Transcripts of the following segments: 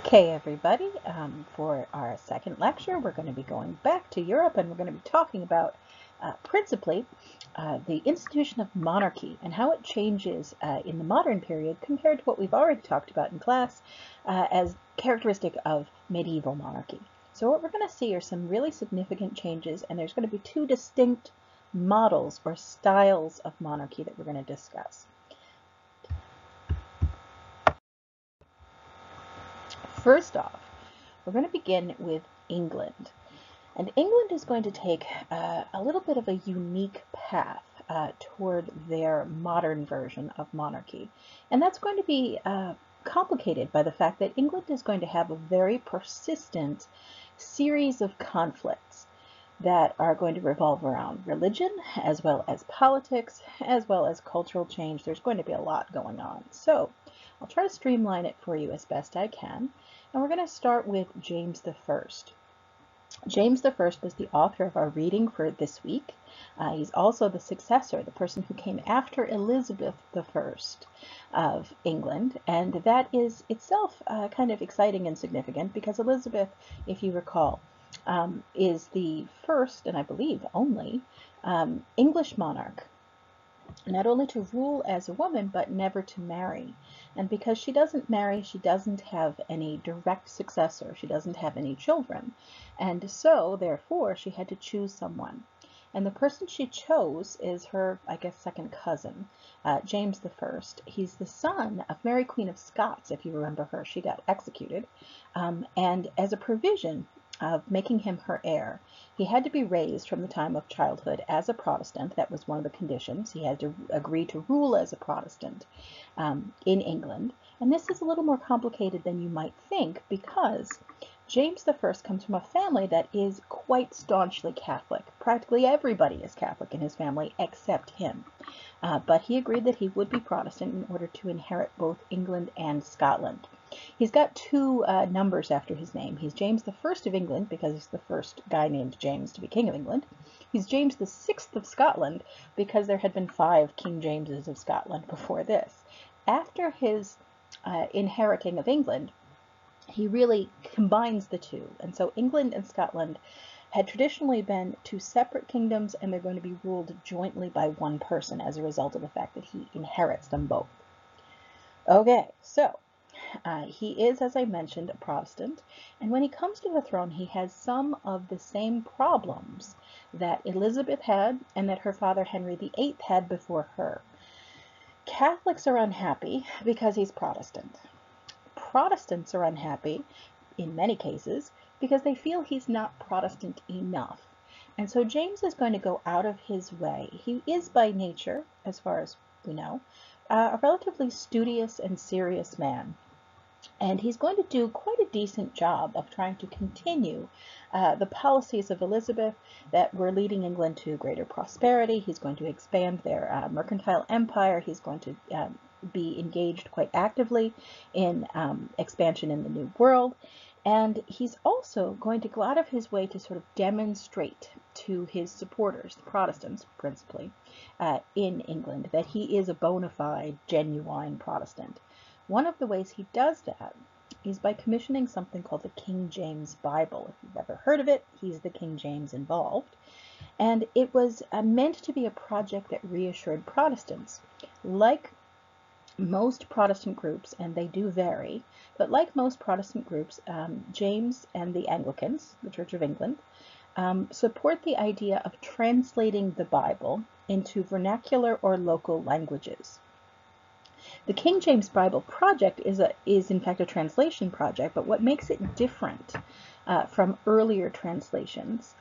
Okay, everybody, um, for our second lecture, we're going to be going back to Europe and we're going to be talking about uh, principally uh, the institution of monarchy and how it changes uh, in the modern period compared to what we've already talked about in class uh, as characteristic of medieval monarchy. So what we're going to see are some really significant changes and there's going to be two distinct models or styles of monarchy that we're going to discuss. First off, we're going to begin with England. And England is going to take uh, a little bit of a unique path uh, toward their modern version of monarchy. And that's going to be uh, complicated by the fact that England is going to have a very persistent series of conflicts that are going to revolve around religion as well as politics as well as cultural change. There's going to be a lot going on. So I'll try to streamline it for you as best I can. And we're going to start with James I. James I was the author of our reading for this week. Uh, he's also the successor, the person who came after Elizabeth I of England. And that is itself uh, kind of exciting and significant because Elizabeth, if you recall, um, is the first, and I believe only, um, English monarch not only to rule as a woman, but never to marry. And because she doesn't marry, she doesn't have any direct successor. She doesn't have any children. And so, therefore, she had to choose someone. And the person she chose is her, I guess, second cousin, uh, James I. He's the son of Mary Queen of Scots, if you remember her. She got executed. Um, and as a provision, of making him her heir. He had to be raised from the time of childhood as a Protestant. That was one of the conditions. He had to agree to rule as a Protestant um, in England. And this is a little more complicated than you might think because James I comes from a family that is quite staunchly Catholic. Practically everybody is Catholic in his family except him. Uh, but he agreed that he would be Protestant in order to inherit both England and Scotland. He's got two uh, numbers after his name. He's James the First of England because he's the first guy named James to be King of England. He's James the Sixth of Scotland because there had been five King Jameses of Scotland before this. After his uh, inheriting of England, he really combines the two. And so England and Scotland had traditionally been two separate kingdoms and they're going to be ruled jointly by one person as a result of the fact that he inherits them both. Okay, so uh, he is, as I mentioned, a Protestant, and when he comes to the throne, he has some of the same problems that Elizabeth had and that her father Henry VIII had before her. Catholics are unhappy because he's Protestant. Protestants are unhappy, in many cases, because they feel he's not Protestant enough. And so James is going to go out of his way. He is by nature, as far as we know, uh, a relatively studious and serious man. And he's going to do quite a decent job of trying to continue uh, the policies of Elizabeth that were leading England to greater prosperity. He's going to expand their uh, mercantile empire. He's going to um, be engaged quite actively in um, expansion in the New World. And he's also going to go out of his way to sort of demonstrate to his supporters, the Protestants principally, uh, in England, that he is a bona fide, genuine Protestant. One of the ways he does that is by commissioning something called the King James Bible. If you've ever heard of it, he's the King James involved. And it was uh, meant to be a project that reassured Protestants. Like most Protestant groups, and they do vary, but like most Protestant groups, um, James and the Anglicans, the Church of England, um, support the idea of translating the Bible into vernacular or local languages. The King James Bible Project is, a, is in fact a translation project, but what makes it different uh, from earlier translations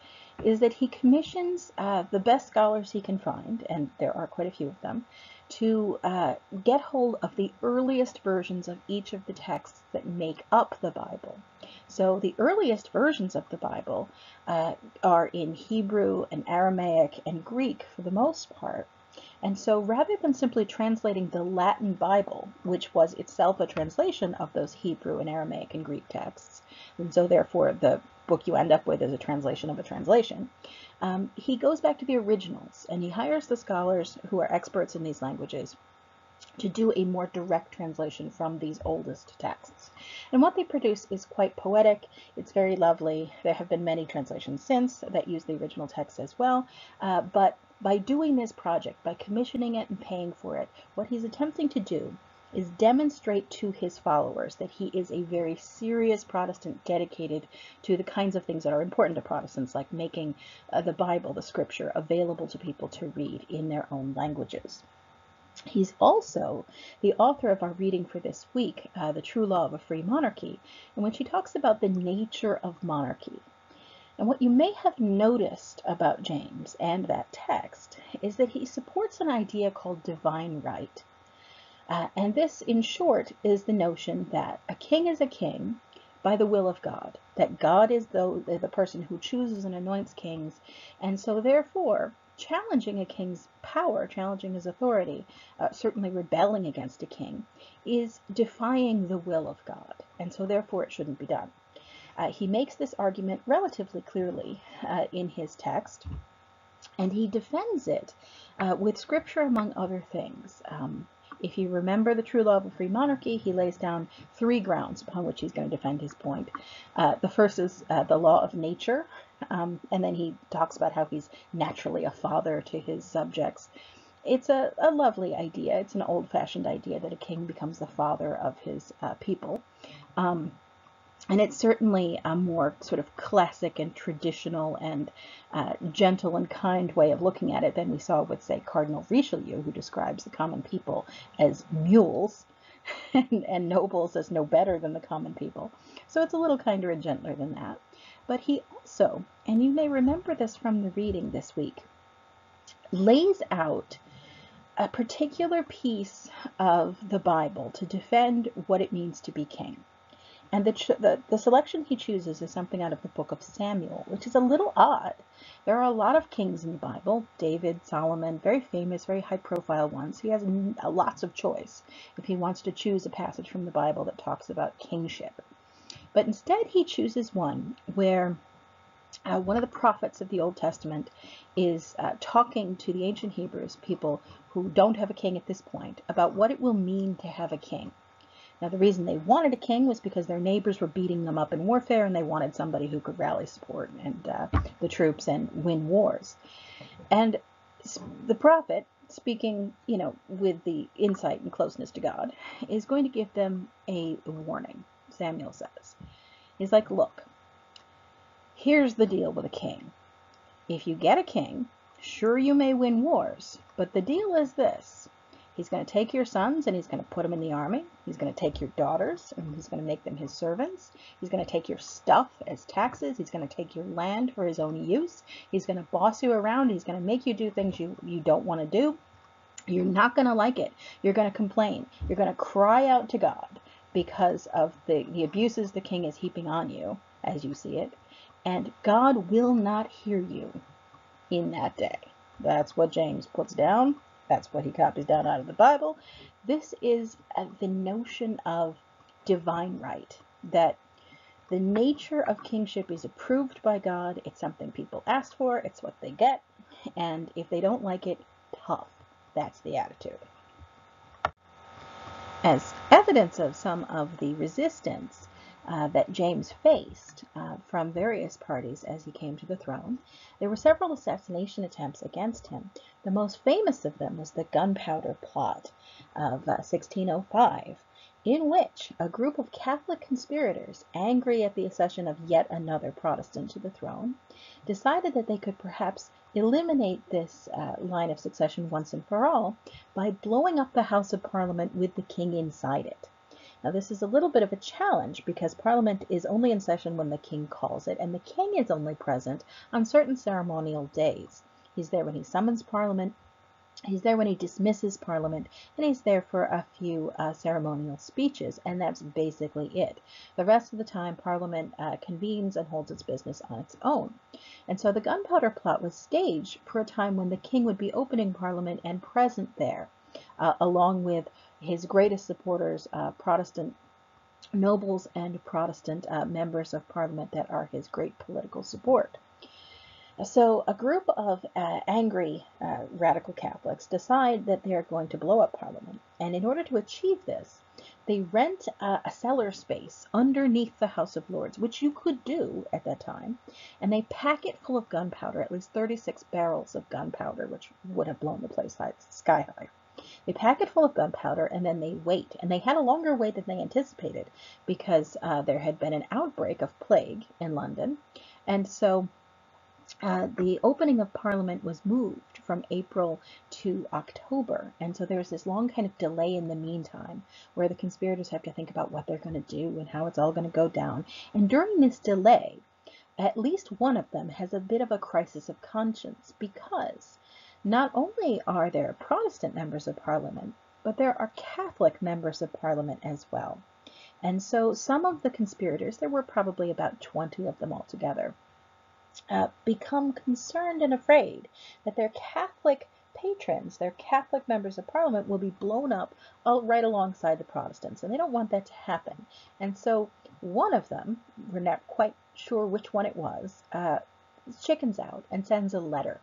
is that he commissions uh, the best scholars he can find, and there are quite a few of them, to uh, get hold of the earliest versions of each of the texts that make up the Bible. So the earliest versions of the Bible uh, are in Hebrew and Aramaic and Greek for the most part, and so rather than simply translating the Latin Bible, which was itself a translation of those Hebrew and Aramaic and Greek texts, and so therefore the book you end up with is a translation of a translation, um, he goes back to the originals and he hires the scholars who are experts in these languages to do a more direct translation from these oldest texts. And what they produce is quite poetic. It's very lovely. There have been many translations since that use the original text as well. Uh, but by doing this project, by commissioning it and paying for it, what he's attempting to do is demonstrate to his followers that he is a very serious Protestant dedicated to the kinds of things that are important to Protestants, like making uh, the Bible, the scripture, available to people to read in their own languages. He's also the author of our reading for this week, uh, The True Law of a Free Monarchy, in which he talks about the nature of monarchy. And what you may have noticed about James and that text is that he supports an idea called divine right. Uh, and this, in short, is the notion that a king is a king by the will of God, that God is the, the person who chooses and anoints kings, and so therefore challenging a king's power, challenging his authority, uh, certainly rebelling against a king, is defying the will of God, and so therefore it shouldn't be done. Uh, he makes this argument relatively clearly uh, in his text, and he defends it uh, with scripture among other things. Um, if you remember the true law of a free monarchy, he lays down three grounds upon which he's going to defend his point. Uh, the first is uh, the law of nature, um, and then he talks about how he's naturally a father to his subjects. It's a, a lovely idea. It's an old-fashioned idea that a king becomes the father of his uh, people. Um, and it's certainly a more sort of classic and traditional and uh, gentle and kind way of looking at it than we saw with, say, Cardinal Richelieu, who describes the common people as mules and, and nobles as no better than the common people. So it's a little kinder and gentler than that. But he also, and you may remember this from the reading this week, lays out a particular piece of the Bible to defend what it means to be king. And the, the, the, selection he chooses is something out of the book of Samuel, which is a little odd. There are a lot of kings in the Bible, David, Solomon, very famous, very high profile ones. He has lots of choice if he wants to choose a passage from the Bible that talks about kingship. But instead he chooses one where uh, one of the prophets of the Old Testament is uh, talking to the ancient Hebrews, people who don't have a king at this point, about what it will mean to have a king. Now, the reason they wanted a king was because their neighbors were beating them up in warfare and they wanted somebody who could rally support and uh, the troops and win wars. And the prophet, speaking, you know, with the insight and closeness to God, is going to give them a warning, Samuel says. He's like, look, here's the deal with a king. If you get a king, sure you may win wars, but the deal is this. He's going to take your sons and he's going to put them in the army. He's going to take your daughters and he's going to make them his servants. He's going to take your stuff as taxes. He's going to take your land for his own use. He's going to boss you around. He's going to make you do things you, you don't want to do. You're not going to like it. You're going to complain. You're going to cry out to God because of the, the abuses the king is heaping on you, as you see it. And God will not hear you in that day. That's what James puts down. That's what he copies down out of the Bible. This is uh, the notion of divine right, that the nature of kingship is approved by God. It's something people ask for. It's what they get. And if they don't like it, tough. That's the attitude. As evidence of some of the resistance uh, that James faced uh, from various parties as he came to the throne. There were several assassination attempts against him. The most famous of them was the Gunpowder Plot of uh, 1605, in which a group of Catholic conspirators, angry at the accession of yet another Protestant to the throne, decided that they could perhaps eliminate this uh, line of succession once and for all by blowing up the House of Parliament with the king inside it. Now this is a little bit of a challenge because Parliament is only in session when the King calls it, and the King is only present on certain ceremonial days. He's there when he summons Parliament, He's there when he dismisses Parliament, and he's there for a few uh, ceremonial speeches, and that's basically it. The rest of the time, Parliament uh, convenes and holds its business on its own. And so the gunpowder plot was staged for a time when the king would be opening Parliament and present there, uh, along with his greatest supporters, uh, Protestant nobles and Protestant uh, members of parliament that are his great political support. So a group of uh, angry uh, radical Catholics decide that they're going to blow up Parliament. And in order to achieve this, they rent a cellar space underneath the House of Lords, which you could do at that time, and they pack it full of gunpowder, at least 36 barrels of gunpowder, which would have blown the place high, sky high. They pack it full of gunpowder and then they wait. And they had a longer wait than they anticipated because uh, there had been an outbreak of plague in London. And so uh, the opening of Parliament was moved from April to October. And so there's this long kind of delay in the meantime where the conspirators have to think about what they're going to do and how it's all going to go down. And during this delay, at least one of them has a bit of a crisis of conscience because not only are there Protestant members of Parliament, but there are Catholic members of Parliament as well. And so some of the conspirators, there were probably about 20 of them altogether, uh, become concerned and afraid that their Catholic patrons, their Catholic members of parliament, will be blown up right alongside the Protestants, and they don't want that to happen. And so one of them, we're not quite sure which one it was, uh, chickens out and sends a letter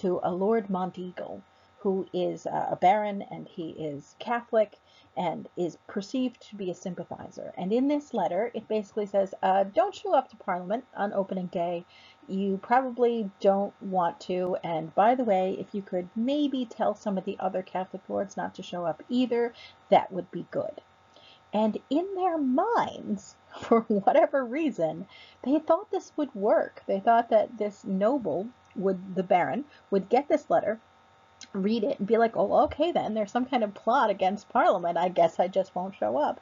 to a Lord Monteagle, who is uh, a baron and he is Catholic and is perceived to be a sympathizer. And in this letter, it basically says, uh, don't show up to Parliament on opening day. You probably don't want to. And by the way, if you could maybe tell some of the other Catholic lords not to show up either, that would be good. And in their minds, for whatever reason, they thought this would work. They thought that this noble would, the Baron, would get this letter, read it and be like, oh, okay, then there's some kind of plot against Parliament. I guess I just won't show up.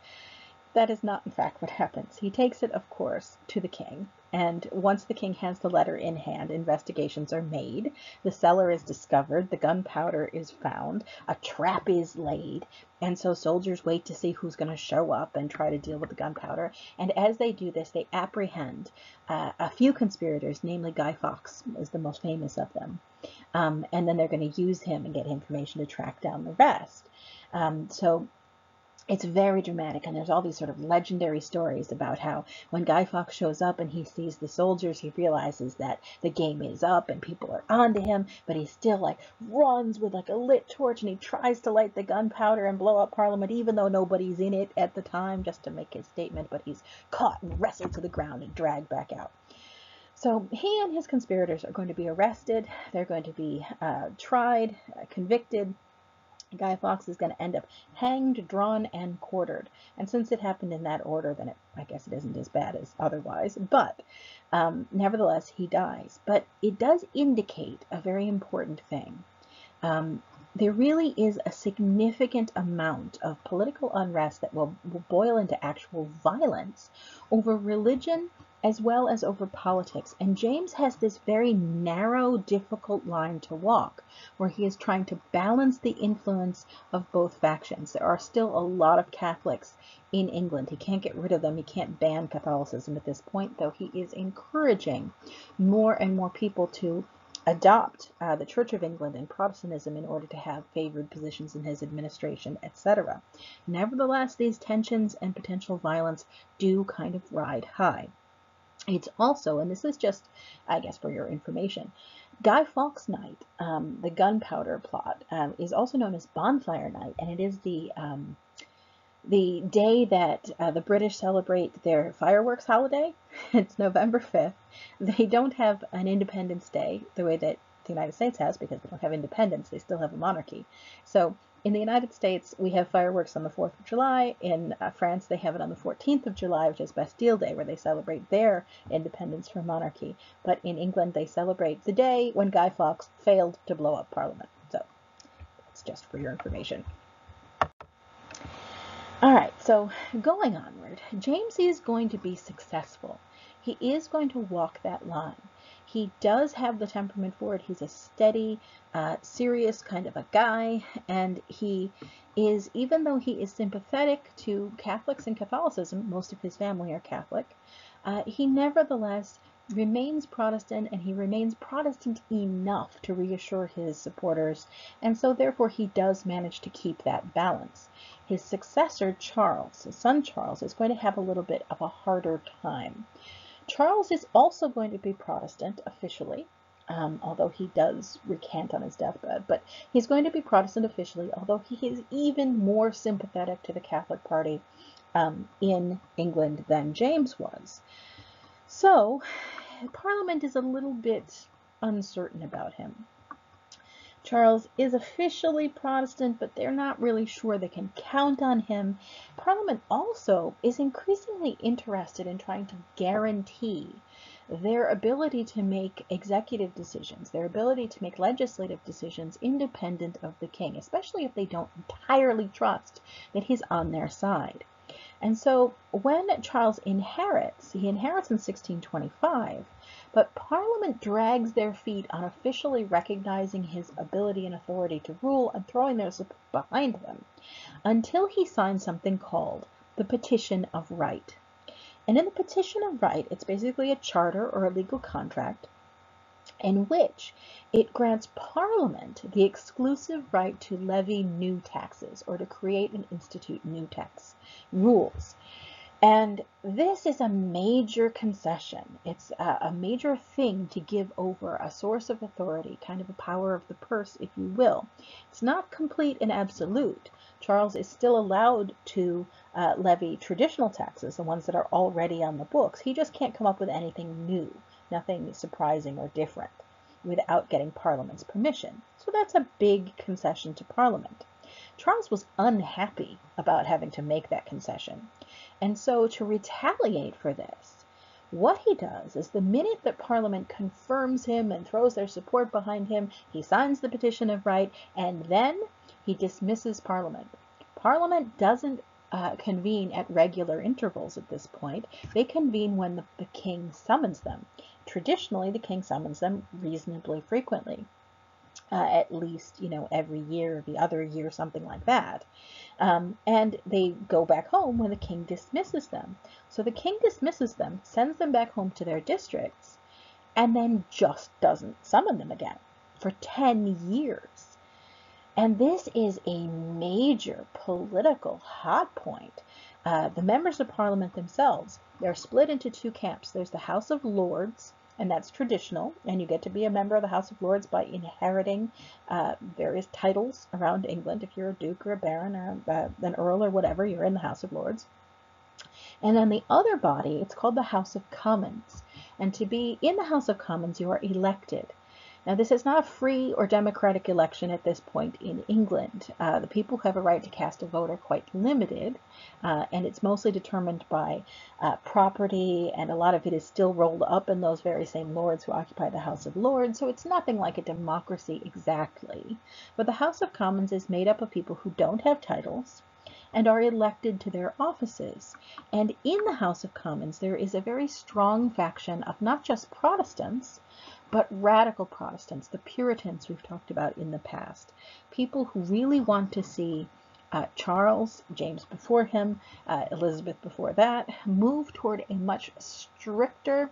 That is not, in fact, what happens. He takes it, of course, to the king. And once the king has the letter in hand, investigations are made. The cellar is discovered. The gunpowder is found. A trap is laid. And so soldiers wait to see who's going to show up and try to deal with the gunpowder. And as they do this, they apprehend uh, a few conspirators, namely Guy Fawkes is the most famous of them. Um, and then they're going to use him and get information to track down the rest. Um, so it's very dramatic and there's all these sort of legendary stories about how when Guy Fawkes shows up and he sees the soldiers he realizes that the game is up and people are onto him but he still like runs with like a lit torch and he tries to light the gunpowder and blow up parliament even though nobody's in it at the time just to make his statement but he's caught and wrestled to the ground and dragged back out. So he and his conspirators are going to be arrested. They're going to be uh, tried uh, convicted Guy Fawkes is going to end up hanged, drawn, and quartered. And since it happened in that order, then it, I guess it isn't as bad as otherwise. But um, nevertheless, he dies. But it does indicate a very important thing. Um, there really is a significant amount of political unrest that will, will boil into actual violence over religion as well as over politics. And James has this very narrow, difficult line to walk, where he is trying to balance the influence of both factions. There are still a lot of Catholics in England. He can't get rid of them. He can't ban Catholicism at this point, though he is encouraging more and more people to adopt uh, the Church of England and Protestantism in order to have favored positions in his administration, etc. Nevertheless, these tensions and potential violence do kind of ride high. It's also, and this is just, I guess, for your information, Guy Fawkes Night, um, the gunpowder plot, um, is also known as Bonfire Night, and it is the um, the day that uh, the British celebrate their fireworks holiday. It's November 5th. They don't have an Independence Day the way that the United States has because they don't have independence. They still have a monarchy. So in the United States, we have fireworks on the 4th of July. In uh, France, they have it on the 14th of July, which is Bastille Day, where they celebrate their independence from monarchy. But in England, they celebrate the day when Guy Fawkes failed to blow up Parliament. So that's just for your information. All right, so going onward, James is going to be successful. He is going to walk that line. He does have the temperament for it. He's a steady, uh, serious kind of a guy, and he is, even though he is sympathetic to Catholics and Catholicism, most of his family are Catholic, uh, he nevertheless remains Protestant and he remains Protestant enough to reassure his supporters, and so therefore he does manage to keep that balance. His successor, Charles, his son Charles, is going to have a little bit of a harder time. Charles is also going to be Protestant officially, um, although he does recant on his deathbed. But he's going to be Protestant officially, although he is even more sympathetic to the Catholic Party um, in England than James was. So, Parliament is a little bit uncertain about him. Charles is officially Protestant, but they're not really sure they can count on him. Parliament also is increasingly interested in trying to guarantee their ability to make executive decisions, their ability to make legislative decisions independent of the king, especially if they don't entirely trust that he's on their side. And so when Charles inherits, he inherits in 1625, but Parliament drags their feet on officially recognizing his ability and authority to rule and throwing their support behind them until he signs something called the Petition of Right. And in the Petition of Right, it's basically a charter or a legal contract in which it grants Parliament the exclusive right to levy new taxes or to create and institute new tax rules. And this is a major concession. It's a, a, major thing to give over a source of authority, kind of a power of the purse, if you will. It's not complete and absolute. Charles is still allowed to uh, levy traditional taxes, the ones that are already on the books. He just can't come up with anything new, nothing surprising or different without getting Parliament's permission. So that's a big concession to Parliament. Charles was unhappy about having to make that concession. And so to retaliate for this, what he does is the minute that Parliament confirms him and throws their support behind him, he signs the Petition of Right, and then he dismisses Parliament. Parliament doesn't uh, convene at regular intervals at this point. They convene when the, the king summons them. Traditionally, the king summons them reasonably frequently. Uh, at least, you know, every year, or the other year, something like that. Um, and they go back home when the king dismisses them. So the king dismisses them, sends them back home to their districts, and then just doesn't summon them again for 10 years. And this is a major political hot point. Uh, the members of parliament themselves, they're split into two camps. There's the House of Lords, and that's traditional. And you get to be a member of the House of Lords by inheriting uh, various titles around England. If you're a duke or a baron or uh, an earl or whatever, you're in the House of Lords. And then the other body, it's called the House of Commons. And to be in the House of Commons, you are elected. Now, this is not a free or democratic election at this point in England. Uh, the people who have a right to cast a vote are quite limited, uh, and it's mostly determined by uh, property, and a lot of it is still rolled up in those very same lords who occupy the House of Lords, so it's nothing like a democracy exactly. But the House of Commons is made up of people who don't have titles, and are elected to their offices. And in the House of Commons, there is a very strong faction of not just Protestants, but radical Protestants, the Puritans we've talked about in the past, people who really want to see uh, Charles, James before him, uh, Elizabeth before that, move toward a much stricter,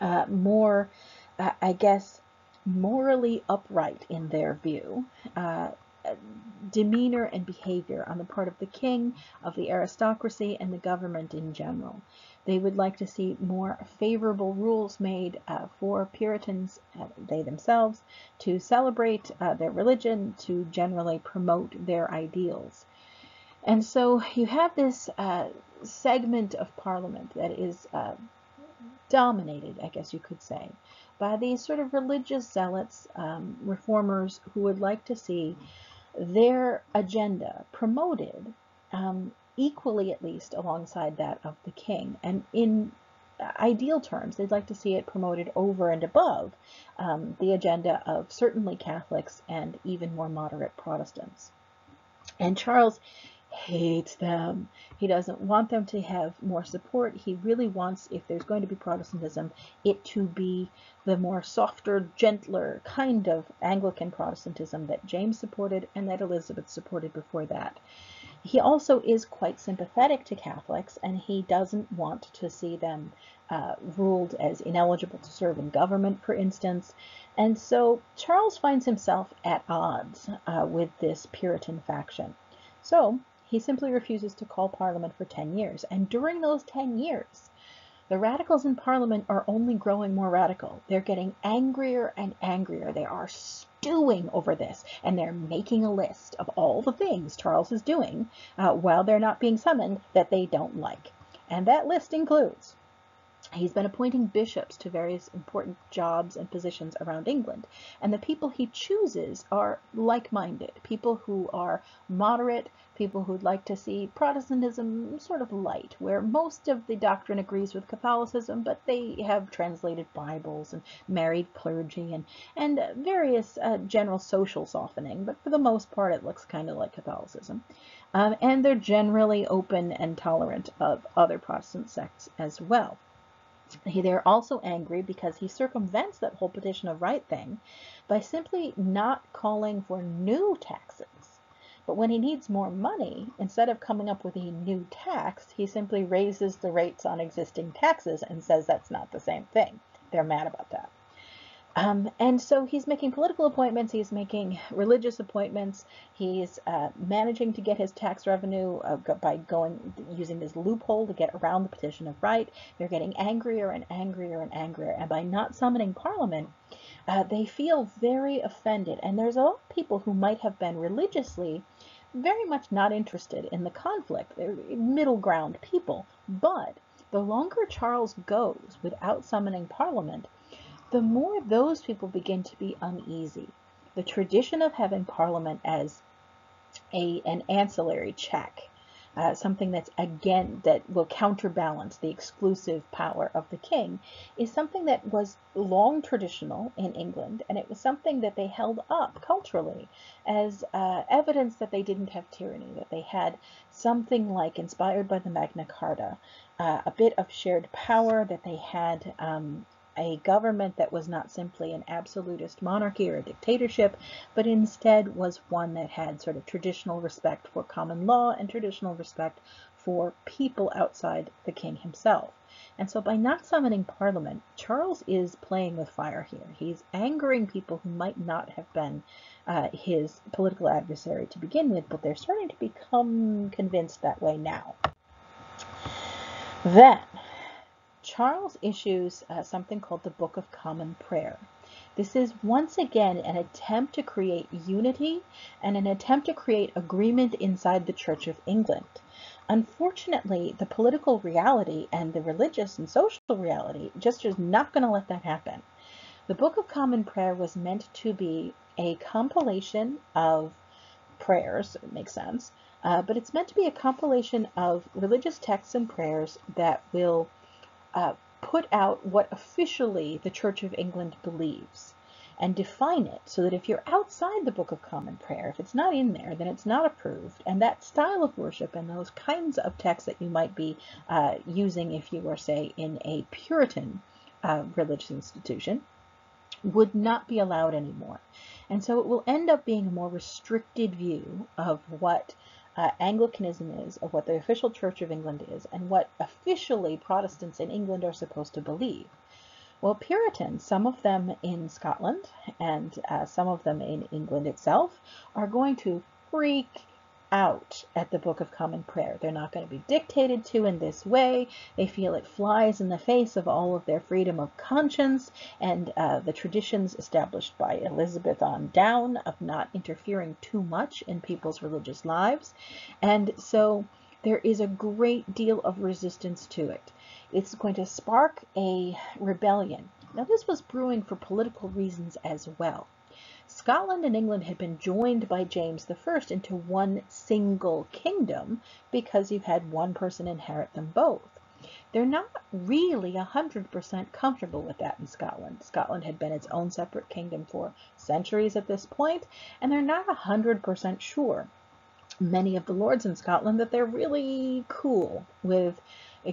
uh, more, uh, I guess, morally upright in their view, uh, demeanor and behavior on the part of the king, of the aristocracy, and the government in general. They would like to see more favorable rules made uh, for Puritans, uh, they themselves, to celebrate uh, their religion, to generally promote their ideals. And so you have this uh, segment of Parliament that is uh, dominated, I guess you could say, by these sort of religious zealots, um, reformers who would like to see their agenda promoted um, equally at least alongside that of the king. And in ideal terms, they'd like to see it promoted over and above um, the agenda of certainly Catholics and even more moderate Protestants. And Charles hates them. He doesn't want them to have more support. He really wants, if there's going to be Protestantism, it to be the more softer, gentler kind of Anglican Protestantism that James supported and that Elizabeth supported before that. He also is quite sympathetic to Catholics, and he doesn't want to see them uh, ruled as ineligible to serve in government, for instance. And so Charles finds himself at odds uh, with this Puritan faction. So he simply refuses to call Parliament for 10 years. And during those 10 years, The radicals in Parliament are only growing more radical. They're getting angrier and angrier. They are stewing over this, and they're making a list of all the things Charles is doing uh, while they're not being summoned that they don't like. And that list includes He's been appointing bishops to various important jobs and positions around England, and the people he chooses are like-minded, people who are moderate, people who'd like to see Protestantism sort of light, where most of the doctrine agrees with Catholicism, but they have translated Bibles and married clergy and, and various uh, general social softening, but for the most part it looks kind of like Catholicism. Um, and they're generally open and tolerant of other Protestant sects as well. They're also angry because he circumvents that whole petition of right thing by simply not calling for new taxes. But when he needs more money, instead of coming up with a new tax, he simply raises the rates on existing taxes and says that's not the same thing. They're mad about that. Um, and so he's making political appointments, he's making religious appointments, he's uh, managing to get his tax revenue uh, by going using this loophole to get around the petition of right. They're getting angrier and angrier and angrier, and by not summoning Parliament, uh, they feel very offended. And there's a lot of people who might have been religiously very much not interested in the conflict. They're middle ground people, but the longer Charles goes without summoning Parliament, the more those people begin to be uneasy. The tradition of having Parliament as a, an ancillary check, uh, something that's again that will counterbalance the exclusive power of the king, is something that was long traditional in England, and it was something that they held up culturally as uh, evidence that they didn't have tyranny, that they had something like inspired by the Magna Carta, uh, a bit of shared power, that they had um, a government that was not simply an absolutist monarchy or a dictatorship, but instead was one that had sort of traditional respect for common law and traditional respect for people outside the king himself. And so by not summoning parliament, Charles is playing with fire here. He's angering people who might not have been uh, his political adversary to begin with, but they're starting to become convinced that way now. Then, Charles issues uh, something called the Book of Common Prayer. This is once again an attempt to create unity and an attempt to create agreement inside the Church of England. Unfortunately, the political reality and the religious and social reality just is not going to let that happen. The Book of Common Prayer was meant to be a compilation of prayers, it makes sense, uh, but it's meant to be a compilation of religious texts and prayers that will uh, put out what officially the Church of England believes and define it so that if you're outside the Book of Common Prayer, if it's not in there, then it's not approved. And that style of worship and those kinds of texts that you might be uh, using if you were, say, in a Puritan uh, religious institution would not be allowed anymore. And so it will end up being a more restricted view of what uh, Anglicanism is, of what the official Church of England is, and what officially Protestants in England are supposed to believe. Well, Puritans, some of them in Scotland and uh, some of them in England itself, are going to freak out at the Book of Common Prayer. They're not going to be dictated to in this way. They feel it flies in the face of all of their freedom of conscience and uh, the traditions established by Elizabeth on down of not interfering too much in people's religious lives. And so there is a great deal of resistance to it. It's going to spark a rebellion. Now, this was brewing for political reasons as well. Scotland and England had been joined by James I into one single kingdom because you had one person inherit them both. They're not really 100% comfortable with that in Scotland. Scotland had been its own separate kingdom for centuries at this point, and they're not 100% sure, many of the lords in Scotland, that they're really cool with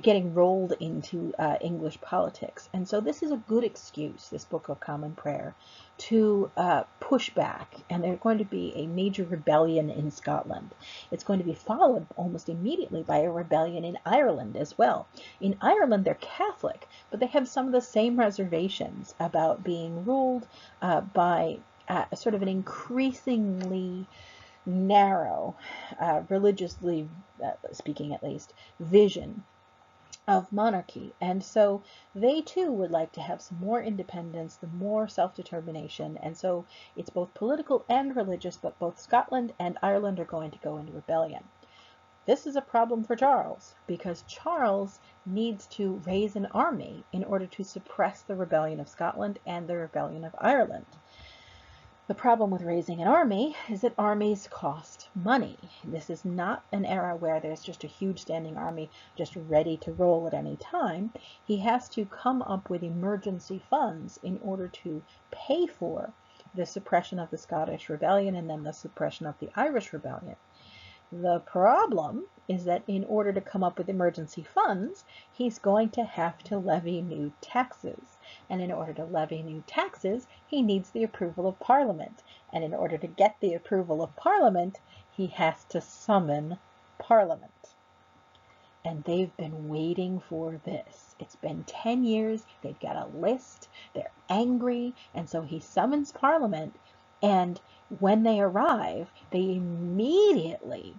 getting rolled into uh, English politics. And so this is a good excuse, this Book of Common Prayer, to uh, push back. And there's going to be a major rebellion in Scotland. It's going to be followed almost immediately by a rebellion in Ireland as well. In Ireland, they're Catholic, but they have some of the same reservations about being ruled uh, by uh, sort of an increasingly narrow, uh, religiously uh, speaking at least, vision of monarchy. And so they too would like to have some more independence, the more self-determination. And so it's both political and religious, but both Scotland and Ireland are going to go into rebellion. This is a problem for Charles because Charles needs to raise an army in order to suppress the rebellion of Scotland and the rebellion of Ireland. The problem with raising an army is that armies cost money. This is not an era where there's just a huge standing army just ready to roll at any time. He has to come up with emergency funds in order to pay for the suppression of the Scottish rebellion and then the suppression of the Irish rebellion. The problem is that in order to come up with emergency funds, he's going to have to levy new taxes. And in order to levy new taxes, he needs the approval of Parliament. And in order to get the approval of Parliament, he has to summon Parliament. And they've been waiting for this. It's been 10 years. They've got a list. They're angry. And so he summons Parliament. And when they arrive, they immediately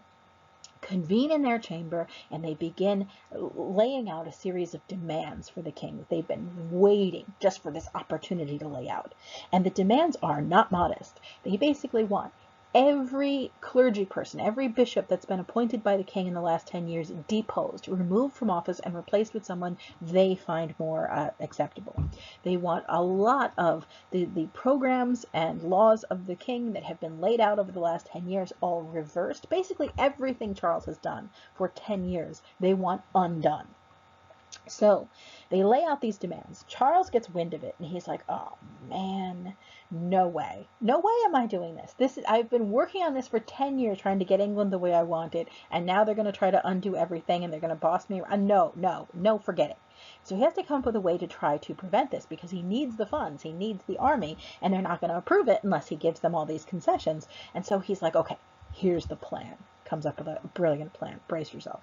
convene in their chamber and they begin laying out a series of demands for the king they've been waiting just for this opportunity to lay out. And the demands are not modest. They basically want every clergy person, every bishop that's been appointed by the king in the last 10 years deposed, removed from office, and replaced with someone they find more uh, acceptable. They want a lot of the, the programs and laws of the king that have been laid out over the last 10 years all reversed. Basically, everything Charles has done for 10 years, they want undone. So they lay out these demands. Charles gets wind of it and he's like, oh man, no way. No way am I doing this. This is, I've been working on this for 10 years trying to get England the way I want it. And now they're going to try to undo everything and they're going to boss me around. No, no, no, forget it. So he has to come up with a way to try to prevent this because he needs the funds, he needs the army, and they're not going to approve it unless he gives them all these concessions. And so he's like, okay, here's the plan. Comes up with a brilliant plan. Brace yourself.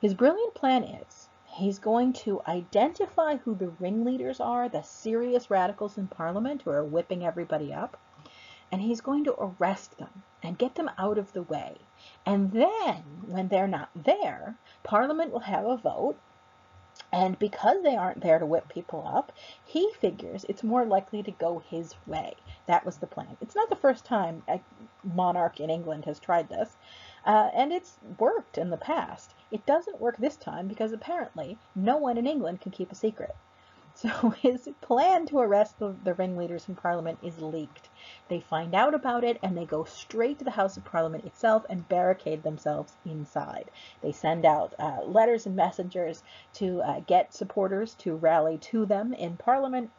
His brilliant plan is He's going to identify who the ringleaders are, the serious radicals in Parliament who are whipping everybody up, and he's going to arrest them and get them out of the way. And then, when they're not there, Parliament will have a vote and because they aren't there to whip people up, he figures it's more likely to go his way. That was the plan. It's not the first time a monarch in England has tried this, uh, and it's worked in the past. It doesn't work this time because apparently no one in England can keep a secret. So his plan to arrest the, the, ringleaders in Parliament is leaked. They find out about it and they go straight to the House of Parliament itself and barricade themselves inside. They send out uh, letters and messengers to uh, get supporters to rally to them in Parliament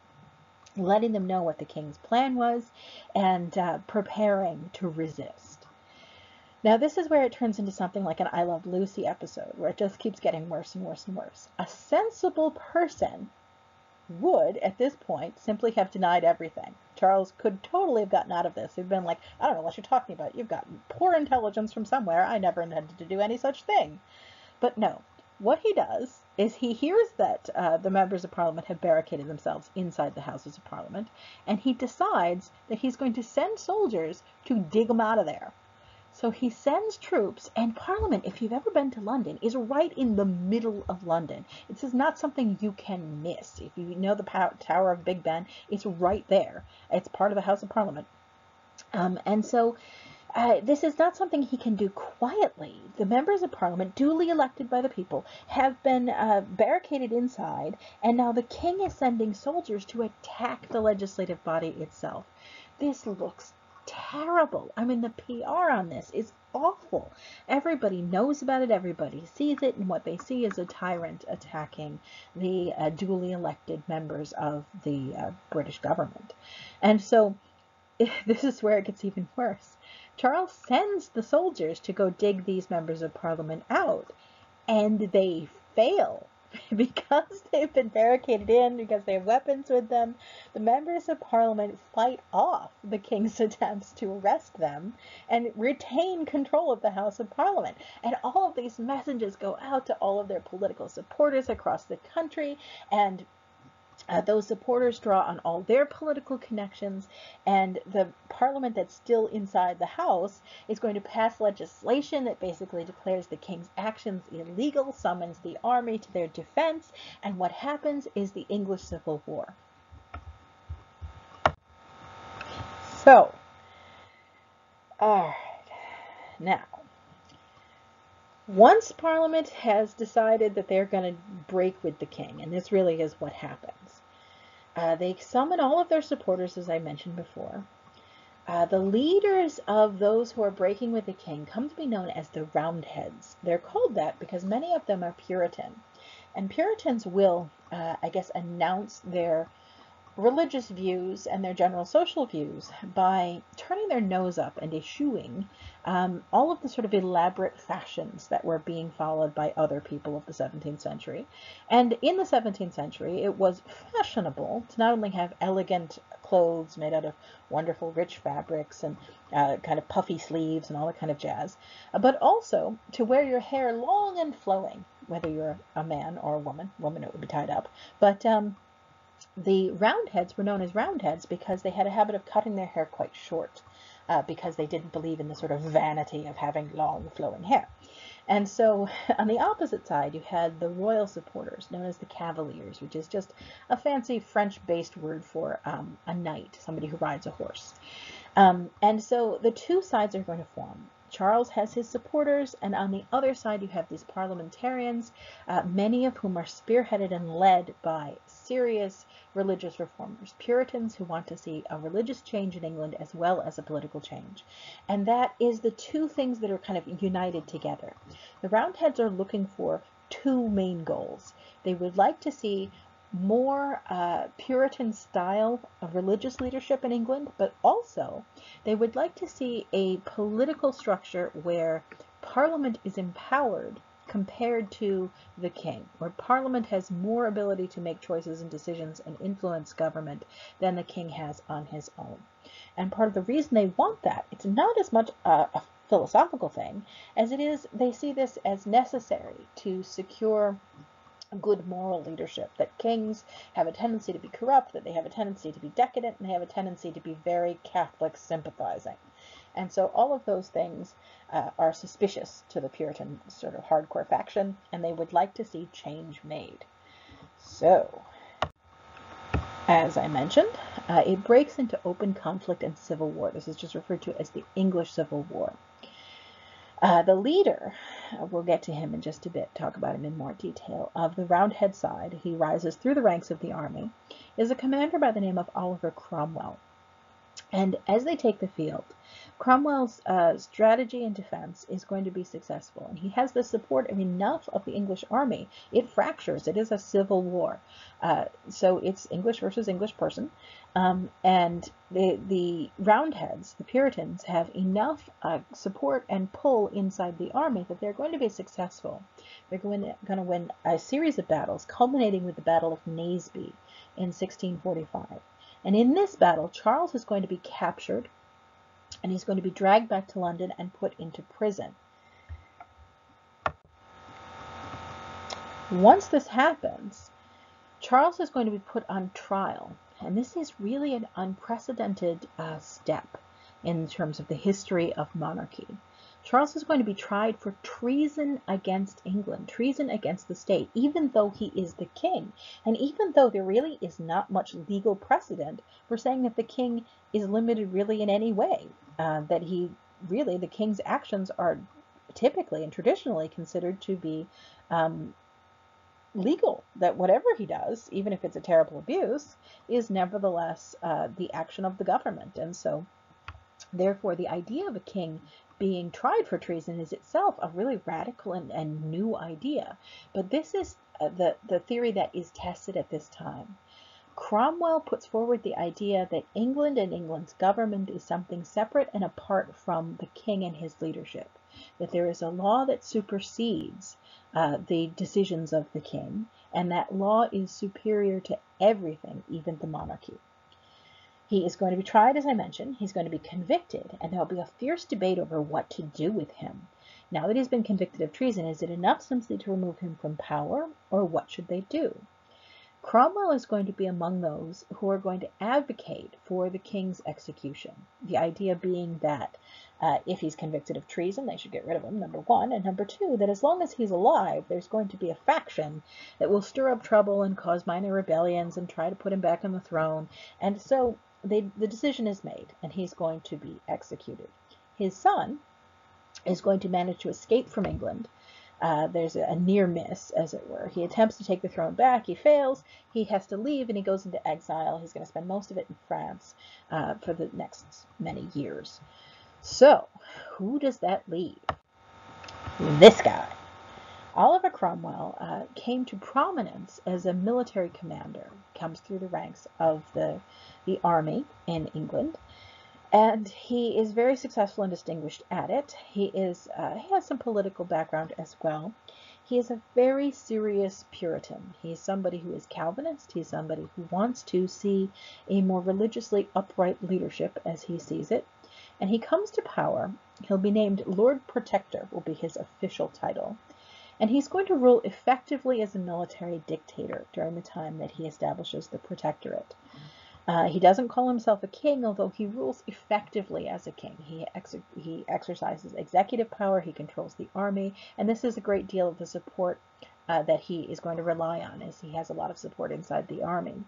letting them know what the king's plan was and uh, preparing to resist. Now, this is where it turns into something like an I Love Lucy episode, where it just keeps getting worse and worse and worse. A sensible person would, at this point, simply have denied everything. Charles could totally have gotten out of this. He'd been like, I don't know what you're talking about. You've got poor intelligence from somewhere. I never intended to do any such thing. But no, what he does is he hears that uh, the members of parliament have barricaded themselves inside the houses of parliament, and he decides that he's going to send soldiers to dig them out of there. So he sends troops, and Parliament, if you've ever been to London, is right in the middle of London. This is not something you can miss. If you know the Tower of Big Ben, it's right there. It's part of the House of Parliament. Um, and so uh, this is not something he can do quietly. The members of parliament, duly elected by the people, have been uh, barricaded inside, and now the king is sending soldiers to attack the legislative body itself. This looks terrible. I mean, the PR on this is awful. Everybody knows about it, everybody sees it, and what they see is a tyrant attacking the uh, duly elected members of the uh, British government. And so this is where it gets even worse. Charles sends the soldiers to go dig these members of parliament out, and they fail because they've been barricaded in, because they have weapons with them, the members of parliament fight off the king's attempts to arrest them and retain control of the House of Parliament. And all of these messages go out to all of their political supporters across the country, and Uh, those supporters draw on all their political connections, and the parliament that's still inside the House is going to pass legislation that basically declares the king's actions illegal, summons the army to their defense, and what happens is the English Civil War. So, all right, now, once Parliament has decided that they're going to break with the king, and this really is what happens, uh, they summon all of their supporters, as I mentioned before. Uh, the leaders of those who are breaking with the king come to be known as the Roundheads. They're called that because many of them are Puritan. And Puritans will, uh, I guess, announce their religious views and their general social views by turning their nose up and eschewing um, all of the sort of elaborate fashions that were being followed by other people of the 17th century. And in the 17th century, it was fashionable to not only have elegant clothes made out of wonderful rich fabrics and uh, kind of puffy sleeves and all that kind of jazz, but also to wear your hair long and flowing, whether you're a man or a woman. Woman, it would be tied up. But um, the Roundheads were known as Roundheads because they had a habit of cutting their hair quite short, uh, because they didn't believe in the sort of vanity of having long flowing hair. And so on the opposite side, you had the royal supporters, known as the Cavaliers, which is just a fancy French-based word for um, a knight, somebody who rides a horse. Um, and so the two sides are going to form. Charles has his supporters, and on the other side you have these parliamentarians, uh, many of whom are spearheaded and led by serious religious reformers, Puritans who want to see a religious change in England as well as a political change. And that is the two things that are kind of united together. The Roundheads are looking for two main goals. They would like to see more uh, Puritan style of religious leadership in England, but also they would like to see a political structure where Parliament is empowered compared to the king, where Parliament has more ability to make choices and decisions and influence government than the king has on his own. And part of the reason they want that, it's not as much a, a philosophical thing as it is they see this as necessary to secure good moral leadership, that kings have a tendency to be corrupt, that they have a tendency to be decadent, and they have a tendency to be very Catholic sympathizing. And so all of those things uh, are suspicious to the Puritan sort of hardcore faction, and they would like to see change made. So, as I mentioned, uh, it breaks into open conflict and civil war. This is just referred to as the English Civil War. Uh, the leader, uh, we'll get to him in just a bit, talk about him in more detail, of the Roundhead side, he rises through the ranks of the army, is a commander by the name of Oliver Cromwell. And as they take the field, Cromwell's uh, strategy and defense is going to be successful, and he has the support of enough of the English army. It fractures. It is a civil war, uh, so it's English versus English person, um, and the the Roundheads, the Puritans, have enough uh, support and pull inside the army that they're going to be successful. They're going to, going to win a series of battles, culminating with the Battle of Naseby in 1645. And in this battle, Charles is going to be captured and he's going to be dragged back to London and put into prison. Once this happens, Charles is going to be put on trial. And this is really an unprecedented uh, step in terms of the history of monarchy. Charles is going to be tried for treason against England, treason against the state, even though he is the king. And even though there really is not much legal precedent for saying that the king is limited really in any way, uh, that he really, the king's actions are typically and traditionally considered to be um, legal, that whatever he does, even if it's a terrible abuse, is nevertheless uh, the action of the government. And so Therefore, the idea of a king being tried for treason is itself a really radical and, and new idea. But this is uh, the, the theory that is tested at this time. Cromwell puts forward the idea that England and England's government is something separate and apart from the king and his leadership, that there is a law that supersedes uh, the decisions of the king, and that law is superior to everything, even the monarchy. He is going to be tried, as I mentioned. He's going to be convicted, and there'll be a fierce debate over what to do with him. Now that he's been convicted of treason, is it enough simply to remove him from power, or what should they do? Cromwell is going to be among those who are going to advocate for the king's execution. The idea being that uh, if he's convicted of treason, they should get rid of him, number one. And number two, that as long as he's alive, there's going to be a faction that will stir up trouble and cause minor rebellions and try to put him back on the throne. And so they, the decision is made, and he's going to be executed. His son is going to manage to escape from England. Uh, there's a, a near miss, as it were. He attempts to take the throne back. He fails. He has to leave, and he goes into exile. He's going to spend most of it in France uh, for the next many years. So, who does that leave? This guy. Oliver Cromwell uh, came to prominence as a military commander, comes through the ranks of the, the army in England, and he is very successful and distinguished at it. He is uh, he has some political background as well. He is a very serious Puritan. He's somebody who is Calvinist. He's somebody who wants to see a more religiously upright leadership as he sees it and he comes to power. He'll be named Lord Protector, will be his official title. And he's going to rule effectively as a military dictator during the time that he establishes the protectorate. Uh, he doesn't call himself a king, although he rules effectively as a king. He, ex he exercises executive power, he controls the army, and this is a great deal of the support uh, that he is going to rely on, as he has a lot of support inside the army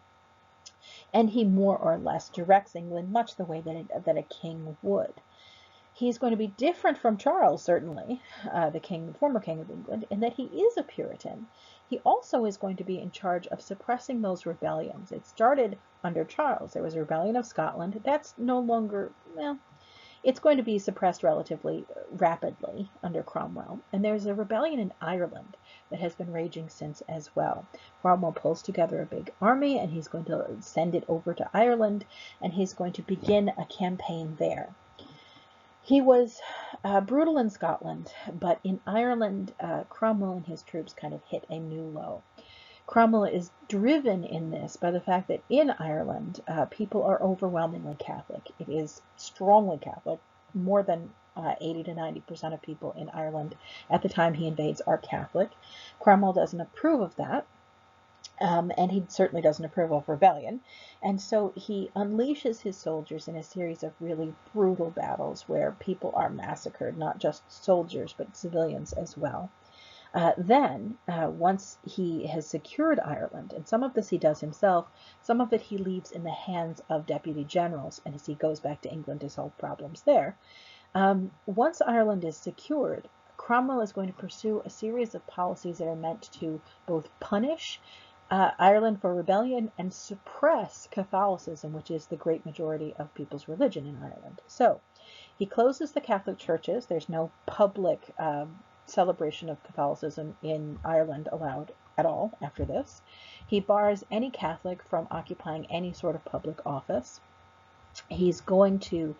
and he more or less directs England much the way that, it, that a king would. He's going to be different from Charles, certainly, uh, the king, the former king of England, in that he is a Puritan. He also is going to be in charge of suppressing those rebellions. It started under Charles. There was a rebellion of Scotland. That's no longer, well, it's going to be suppressed relatively rapidly under Cromwell. And there's a rebellion in Ireland that has been raging since as well. Cromwell pulls together a big army and he's going to send it over to Ireland and he's going to begin a campaign there. He was uh, brutal in Scotland, but in Ireland, uh, Cromwell and his troops kind of hit a new low. Cromwell is driven in this by the fact that in Ireland, uh, people are overwhelmingly Catholic. It is strongly Catholic. More than uh, 80 to 90 percent of people in Ireland at the time he invades are Catholic. Cromwell doesn't approve of that. Um, and he certainly doesn't approve of rebellion. And so he unleashes his soldiers in a series of really brutal battles where people are massacred, not just soldiers, but civilians as well. Uh, then, uh, once he has secured Ireland, and some of this he does himself, some of it he leaves in the hands of deputy generals, and as he goes back to England to solve problems there, um, once Ireland is secured, Cromwell is going to pursue a series of policies that are meant to both punish uh, Ireland for rebellion and suppress Catholicism, which is the great majority of people's religion in Ireland. So he closes the Catholic churches. There's no public um, celebration of Catholicism in Ireland allowed at all after this. He bars any Catholic from occupying any sort of public office. He's going to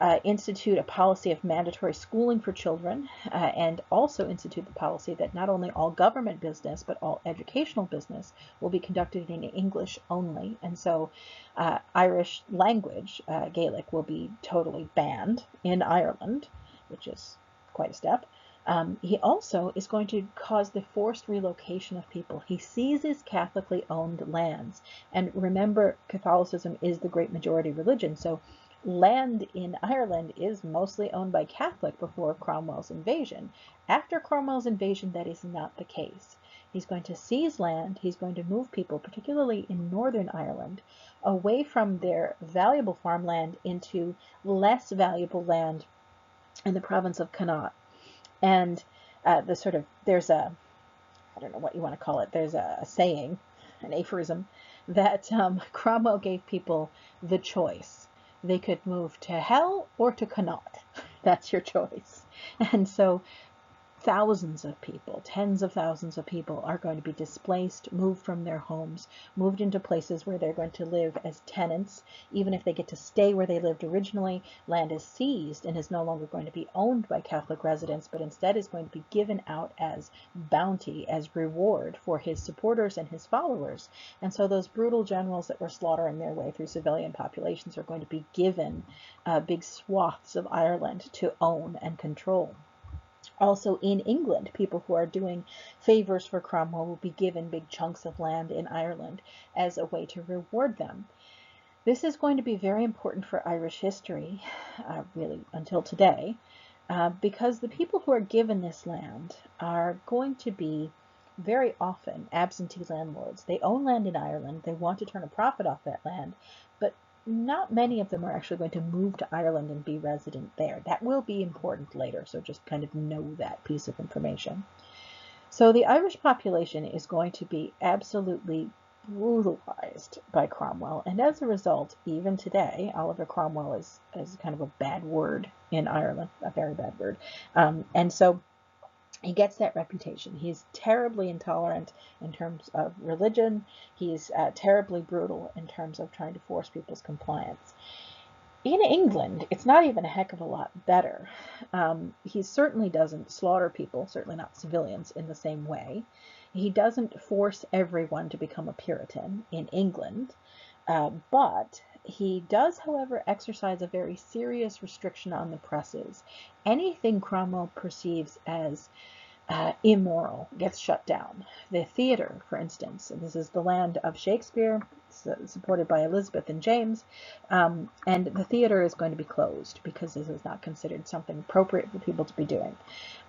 uh, institute a policy of mandatory schooling for children uh, and also institute the policy that not only all government business but all educational business will be conducted in English only. And so uh, Irish language, uh, Gaelic, will be totally banned in Ireland, which is quite a step. Um, he also is going to cause the forced relocation of people. He seizes Catholically owned lands. And remember, Catholicism is the great majority religion. So land in Ireland is mostly owned by Catholic before Cromwell's invasion. After Cromwell's invasion, that is not the case. He's going to seize land, he's going to move people, particularly in Northern Ireland, away from their valuable farmland into less valuable land in the province of Connaught. And uh, the sort of, there's a, I don't know what you want to call it, there's a, a saying, an aphorism, that um, Cromwell gave people the choice they could move to hell or to Connaught. That's your choice. And so thousands of people, tens of thousands of people are going to be displaced, moved from their homes, moved into places where they're going to live as tenants. Even if they get to stay where they lived originally, land is seized and is no longer going to be owned by Catholic residents, but instead is going to be given out as bounty, as reward for his supporters and his followers. And so those brutal generals that were slaughtering their way through civilian populations are going to be given uh, big swaths of Ireland to own and control. Also in England, people who are doing favors for Cromwell will be given big chunks of land in Ireland as a way to reward them. This is going to be very important for Irish history, uh, really until today, uh, because the people who are given this land are going to be very often absentee landlords. They own land in Ireland, they want to turn a profit off that land, not many of them are actually going to move to Ireland and be resident there. That will be important later, so just kind of know that piece of information. So the Irish population is going to be absolutely brutalized by Cromwell, and as a result, even today, Oliver Cromwell is, is kind of a bad word in Ireland, a very bad word. Um, and so he gets that reputation. He's terribly intolerant in terms of religion. He's uh, terribly brutal in terms of trying to force people's compliance. In England, it's not even a heck of a lot better. Um, he certainly doesn't slaughter people, certainly not civilians, in the same way. He doesn't force everyone to become a Puritan in England, uh, but he does, however, exercise a very serious restriction on the presses. Anything Cromwell perceives as uh, immoral gets shut down. The theater, for instance, this is the land of Shakespeare, supported by Elizabeth and James, um, and the theater is going to be closed because this is not considered something appropriate for people to be doing.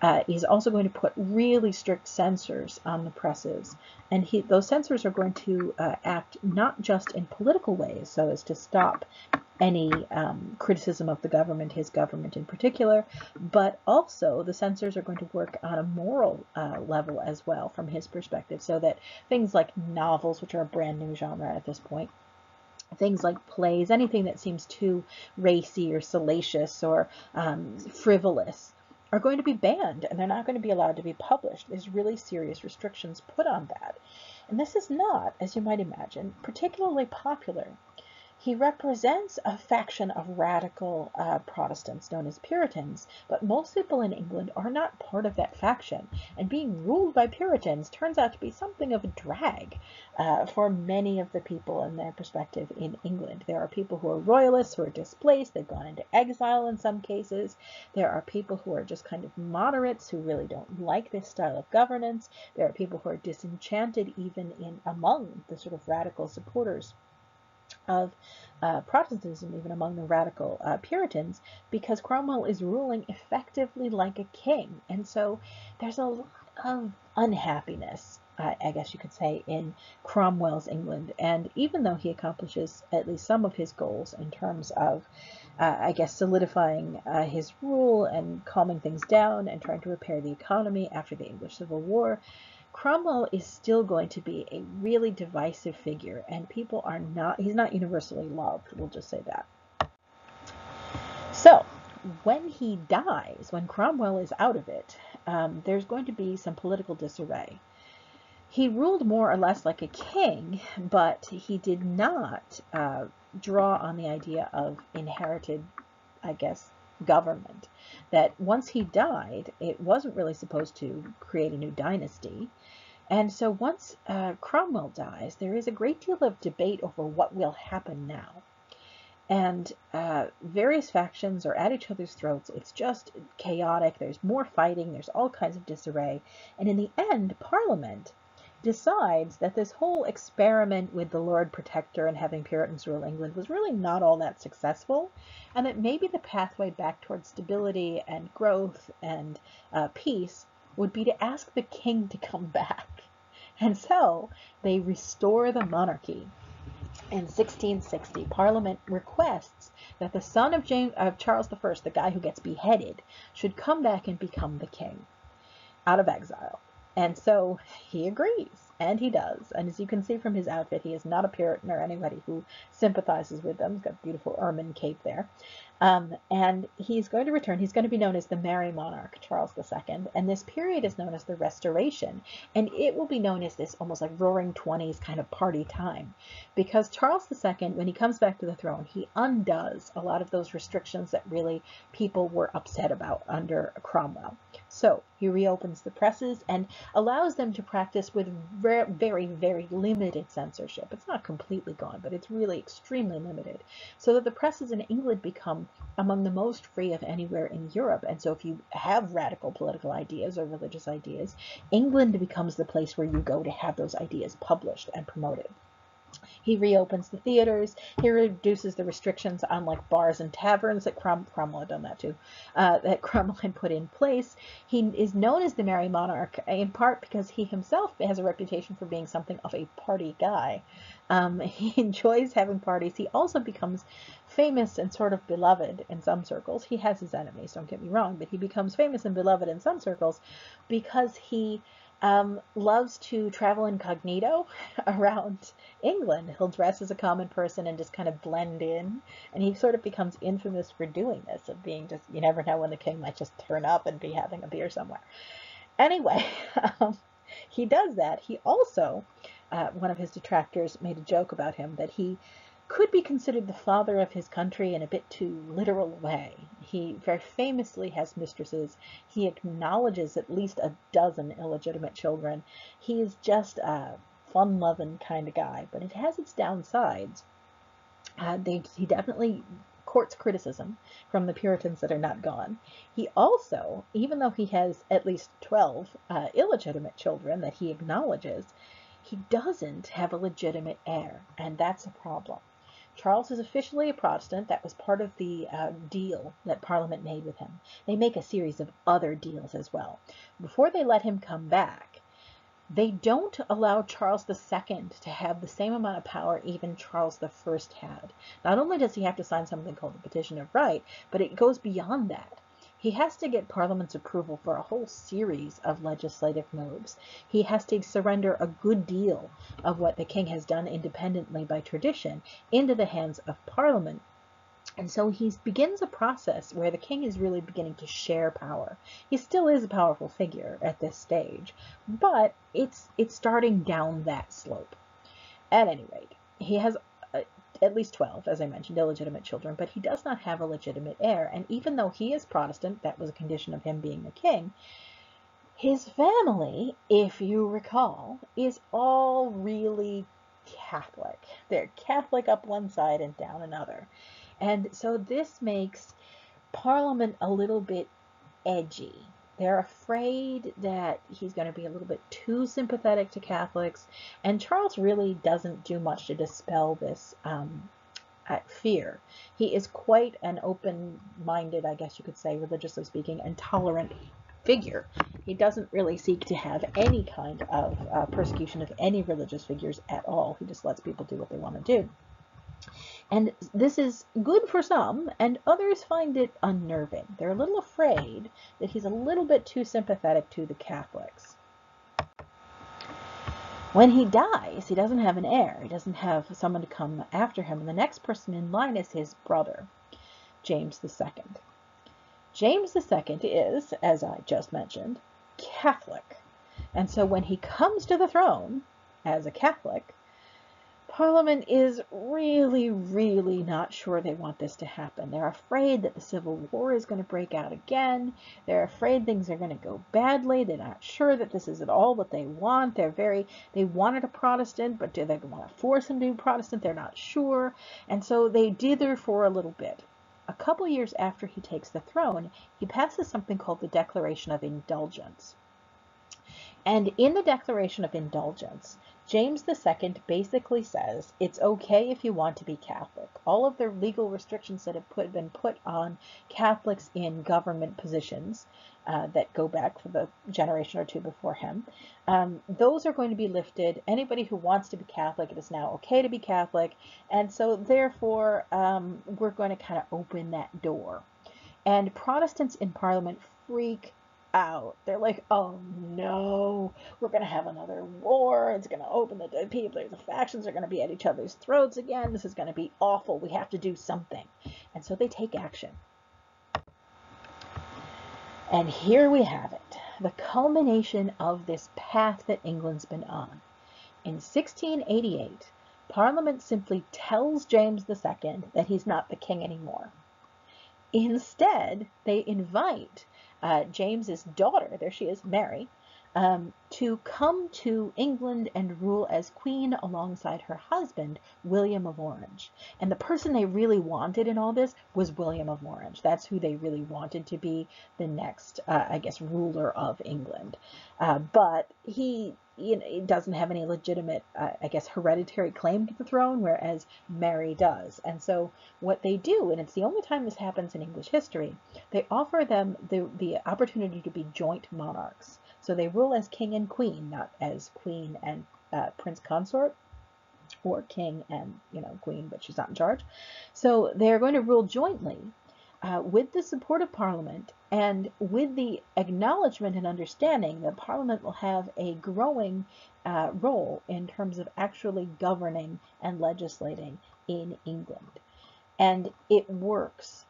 Uh, he's also going to put really strict censors on the presses, and he, those censors are going to uh, act not just in political ways, so as to stop any um, criticism of the government, his government in particular, but also the censors are going to work on a moral uh, level as well from his perspective, so that things like novels, which are a brand new genre at this point, things like plays, anything that seems too racy or salacious or um, frivolous, are going to be banned and they're not going to be allowed to be published. There's really serious restrictions put on that. And this is not, as you might imagine, particularly popular he represents a faction of radical uh, Protestants known as Puritans, but most people in England are not part of that faction, and being ruled by Puritans turns out to be something of a drag uh, for many of the people in their perspective in England. There are people who are royalists who are displaced, they've gone into exile in some cases. There are people who are just kind of moderates who really don't like this style of governance. There are people who are disenchanted even in among the sort of radical supporters of uh, Protestantism, even among the radical uh, Puritans, because Cromwell is ruling effectively like a king. And so there's a lot of unhappiness, uh, I guess you could say, in Cromwell's England. And even though he accomplishes at least some of his goals in terms of, uh, I guess, solidifying uh, his rule and calming things down and trying to repair the economy after the English Civil War, Cromwell is still going to be a really divisive figure, and people are not, he's not universally loved, we'll just say that. So, when he dies, when Cromwell is out of it, um, there's going to be some political disarray. He ruled more or less like a king, but he did not uh, draw on the idea of inherited, I guess, government. That once he died, it wasn't really supposed to create a new dynasty. And so once uh, Cromwell dies, there is a great deal of debate over what will happen now. And uh, various factions are at each other's throats. It's just chaotic. There's more fighting. There's all kinds of disarray. And in the end, Parliament decides that this whole experiment with the Lord Protector and having Puritans rule England was really not all that successful, and that maybe the pathway back towards stability and growth and uh, peace would be to ask the king to come back. And so they restore the monarchy. In 1660, Parliament requests that the son of, James, of Charles I, the guy who gets beheaded, should come back and become the king out of exile. And so he agrees, and he does. And as you can see from his outfit, he is not a Puritan or anybody who sympathizes with them. He's got a beautiful ermine cape there. Um, and he's going to return. He's going to be known as the Merry Monarch, Charles II. And this period is known as the Restoration. And it will be known as this almost like roaring 20s kind of party time. Because Charles II, when he comes back to the throne, he undoes a lot of those restrictions that really people were upset about under Cromwell. So he reopens the presses and allows them to practice with very, very limited censorship. It's not completely gone, but it's really extremely limited. So that the presses in England become among the most free of anywhere in Europe. And so if you have radical political ideas or religious ideas, England becomes the place where you go to have those ideas published and promoted. He reopens the theaters. He reduces the restrictions on like bars and taverns that Crom- Cromwell had done that too, uh, that Cromwell had put in place. He is known as the Merry Monarch in part because he himself has a reputation for being something of a party guy. Um, he enjoys having parties. He also becomes famous and sort of beloved in some circles. He has his enemies, don't get me wrong, but he becomes famous and beloved in some circles because he um, loves to travel incognito around England. He'll dress as a common person and just kind of blend in. And he sort of becomes infamous for doing this, of being just, you never know when the king might just turn up and be having a beer somewhere. Anyway, um, he does that. He also, uh, one of his detractors made a joke about him that he could be considered the father of his country in a bit too literal way. He very famously has mistresses. He acknowledges at least a dozen illegitimate children. He is just a fun-loving kind of guy, but it has its downsides. Uh, they, he definitely courts criticism from the Puritans that are not gone. He also, even though he has at least 12 uh, illegitimate children that he acknowledges, he doesn't have a legitimate heir, and that's a problem. Charles is officially a Protestant. That was part of the uh, deal that Parliament made with him. They make a series of other deals as well. Before they let him come back, they don't allow Charles II to have the same amount of power even Charles I had. Not only does he have to sign something called the Petition of Right, but it goes beyond that. He has to get Parliament's approval for a whole series of legislative moves. He has to surrender a good deal of what the king has done independently by tradition into the hands of Parliament. And so he begins a process where the king is really beginning to share power. He still is a powerful figure at this stage, but it's it's starting down that slope. At any rate, he has at least 12, as I mentioned, illegitimate children, but he does not have a legitimate heir. And even though he is Protestant, that was a condition of him being the king, his family, if you recall, is all really Catholic. They're Catholic up one side and down another. And so this makes Parliament a little bit edgy. They're afraid that he's going to be a little bit too sympathetic to Catholics, and Charles really doesn't do much to dispel this um, fear. He is quite an open-minded, I guess you could say, religiously speaking, and tolerant figure. He doesn't really seek to have any kind of uh, persecution of any religious figures at all. He just lets people do what they want to do. And this is good for some, and others find it unnerving. They're a little afraid that he's a little bit too sympathetic to the Catholics. When he dies, he doesn't have an heir. He doesn't have someone to come after him. And the next person in line is his brother, James II. James II is, as I just mentioned, Catholic. And so when he comes to the throne as a Catholic, Parliament is really, really not sure they want this to happen. They're afraid that the Civil War is going to break out again. They're afraid things are going to go badly. They're not sure that this is at all what they want. They're very, they wanted a Protestant, but do they want to force him to be Protestant? They're not sure. And so they dither for a little bit. A couple years after he takes the throne, he passes something called the Declaration of Indulgence. And in the Declaration of Indulgence, James II basically says it's okay if you want to be Catholic. All of the legal restrictions that have put, been put on Catholics in government positions uh, that go back for the generation or two before him, um, those are going to be lifted. Anybody who wants to be Catholic, it is now okay to be Catholic. And so therefore, um, we're going to kind of open that door. And Protestants in Parliament freak out. They're like, oh no, we're going to have another war. It's going to open the people, the factions are going to be at each other's throats again. This is going to be awful. We have to do something. And so they take action. And here we have it, the culmination of this path that England's been on. In 1688, Parliament simply tells James II that he's not the king anymore. Instead, they invite uh, James's daughter, there she is, Mary, um, to come to England and rule as queen alongside her husband, William of Orange. And the person they really wanted in all this was William of Orange. That's who they really wanted to be the next, uh, I guess, ruler of England. Uh, but he you know, doesn't have any legitimate, uh, I guess, hereditary claim to the throne, whereas Mary does. And so what they do, and it's the only time this happens in English history, they offer them the, the opportunity to be joint monarchs. So they rule as king and queen, not as queen and uh, prince consort or king and, you know, queen, but she's not in charge. So they're going to rule jointly uh, with the support of Parliament and with the acknowledgement and understanding that Parliament will have a growing uh, role in terms of actually governing and legislating in England. And it works.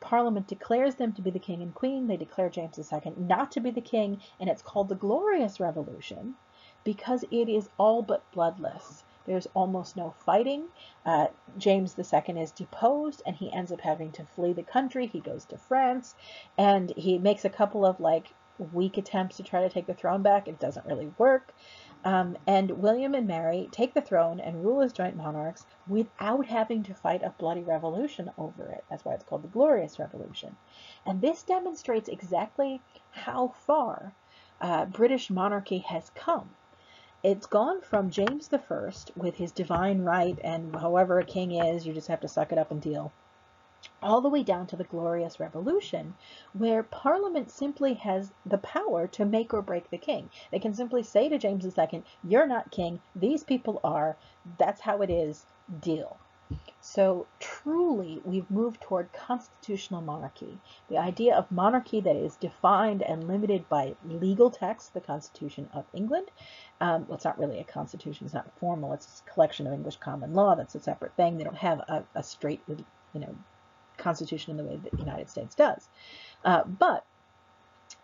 Parliament declares them to be the king and queen. They declare James II not to be the king, and it's called the Glorious Revolution because it is all but bloodless. There's almost no fighting. Uh, James II is deposed, and he ends up having to flee the country. He goes to France, and he makes a couple of like weak attempts to try to take the throne back. It doesn't really work. Um, and William and Mary take the throne and rule as joint monarchs without having to fight a bloody revolution over it. That's why it's called the Glorious Revolution. And this demonstrates exactly how far uh, British monarchy has come. It's gone from James I with his divine right and however a king is, you just have to suck it up and deal, all the way down to the Glorious Revolution, where Parliament simply has the power to make or break the king. They can simply say to James II, You're not king, these people are, that's how it is, deal. So truly, we've moved toward constitutional monarchy. The idea of monarchy that is defined and limited by legal text, the Constitution of England. Um, well, it's not really a constitution, it's not formal, it's a collection of English common law, that's a separate thing. They don't have a, a straight, you know, constitution in the way that the United States does. Uh, but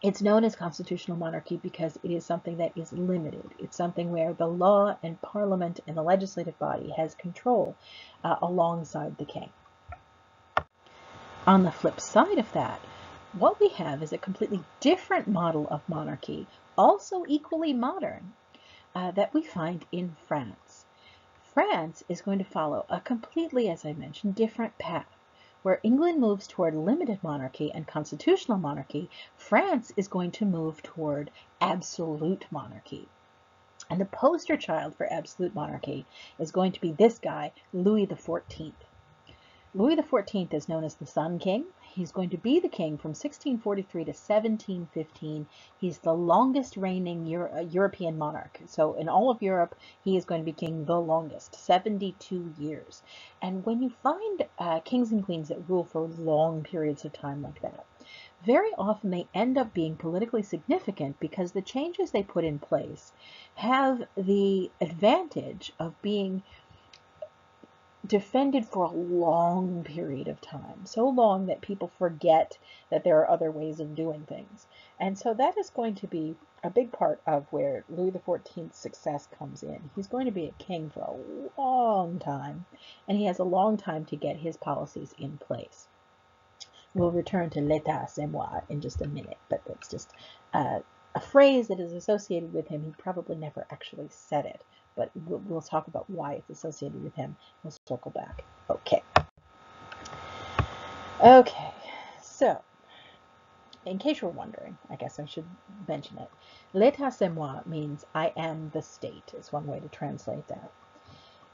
it's known as constitutional monarchy because it is something that is limited. It's something where the law and parliament and the legislative body has control uh, alongside the king. On the flip side of that, what we have is a completely different model of monarchy, also equally modern, uh, that we find in France. France is going to follow a completely, as I mentioned, different path. Where England moves toward limited monarchy and constitutional monarchy, France is going to move toward absolute monarchy. And the poster child for absolute monarchy is going to be this guy, Louis XIV. Louis XIV is known as the Sun King. He's going to be the king from 1643 to 1715. He's the longest reigning Euro uh, European monarch. So in all of Europe, he is going to be king the longest, 72 years. And when you find uh, kings and queens that rule for long periods of time like that, very often they end up being politically significant because the changes they put in place have the advantage of being defended for a long period of time, so long that people forget that there are other ways of doing things. And so that is going to be a big part of where Louis XIV's success comes in. He's going to be a king for a long time, and he has a long time to get his policies in place. We'll return to l'état c'est moi in just a minute, but that's just uh, a phrase that is associated with him. He probably never actually said it but we'll, we'll talk about why it's associated with him. We'll circle back. Okay. Okay, so in case you're wondering, I guess I should mention it. L'état c'est moi means I am the state, is one way to translate that.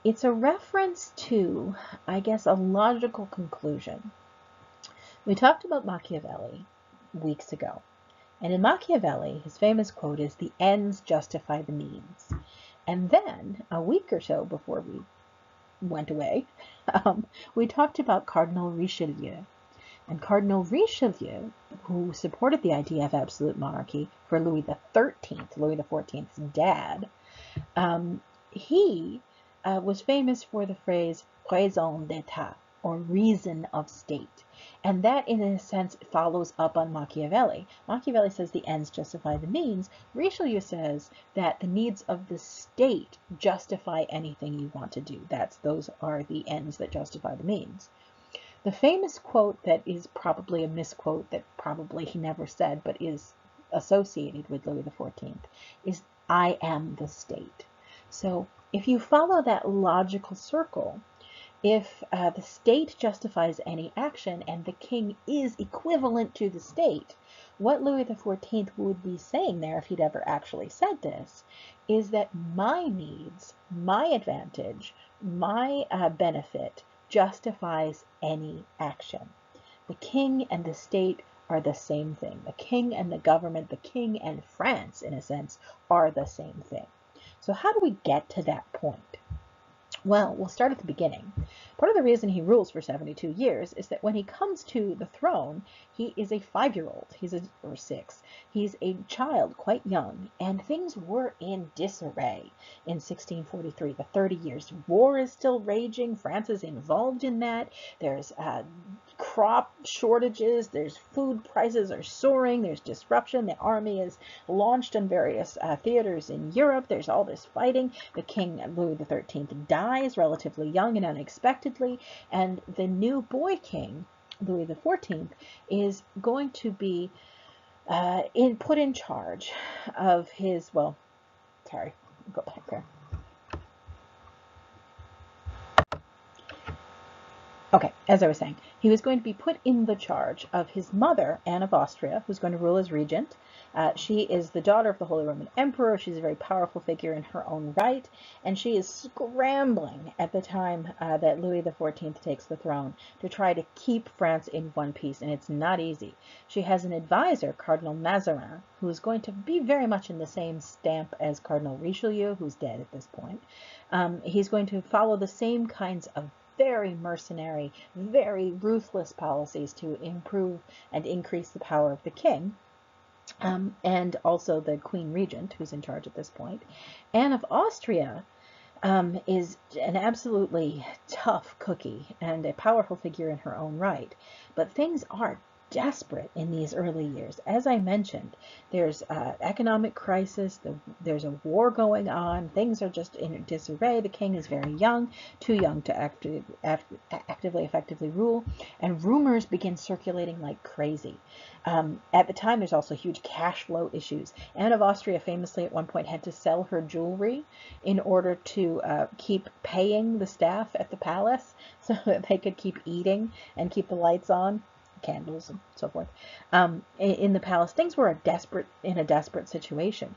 It's a reference to, I guess, a logical conclusion. We talked about Machiavelli weeks ago. And in Machiavelli, his famous quote is, the ends justify the means. And then, a week or so before we went away, um, we talked about Cardinal Richelieu. And Cardinal Richelieu, who supported the idea of absolute monarchy for Louis XIII, Louis XIV's dad, um, he uh, was famous for the phrase raison d'etat, or reason of state. And that, in a sense, follows up on Machiavelli. Machiavelli says the ends justify the means. Richelieu says that the needs of the state justify anything you want to do. That's those are the ends that justify the means. The famous quote that is probably a misquote that probably he never said but is associated with Louis XIV is I am the state. So if you follow that logical circle, if uh, the state justifies any action and the king is equivalent to the state, what Louis XIV would be saying there, if he'd ever actually said this, is that my needs, my advantage, my uh, benefit justifies any action. The king and the state are the same thing. The king and the government, the king and France, in a sense, are the same thing. So how do we get to that point? Well, we'll start at the beginning. Part of the reason he rules for 72 years is that when he comes to the throne, he is a five-year-old. He's a, or six. He's a child, quite young, and things were in disarray in 1643. The Thirty Years' War is still raging. France is involved in that. There's uh, crop shortages. There's food prices are soaring. There's disruption. The army is launched in various uh, theaters in Europe. There's all this fighting. The king, Louis XIII, dies relatively young and unexpectedly, and the new boy king, Louis XIV, is going to be uh, in, put in charge of his, well, sorry, go back there. Okay, as I was saying, he was going to be put in the charge of his mother, Anne of Austria, who's going to rule as regent. Uh, she is the daughter of the Holy Roman Emperor. She's a very powerful figure in her own right, and she is scrambling at the time uh, that Louis XIV takes the throne to try to keep France in one piece, and it's not easy. She has an advisor, Cardinal Mazarin, who is going to be very much in the same stamp as Cardinal Richelieu, who's dead at this point. Um, he's going to follow the same kinds of very mercenary, very ruthless policies to improve and increase the power of the king um, and also the Queen Regent, who's in charge at this point. Anne of Austria um, is an absolutely tough cookie and a powerful figure in her own right. But things are desperate in these early years. As I mentioned, there's uh, economic crisis, the, there's a war going on, things are just in disarray. The king is very young, too young to acti act, actively, effectively rule, and rumors begin circulating like crazy. Um, at the time, there's also huge cash flow issues. Anne of Austria famously at one point had to sell her jewelry in order to uh, keep paying the staff at the palace so that they could keep eating and keep the lights on candles and so forth. Um, in the palace, things were a desperate in a desperate situation.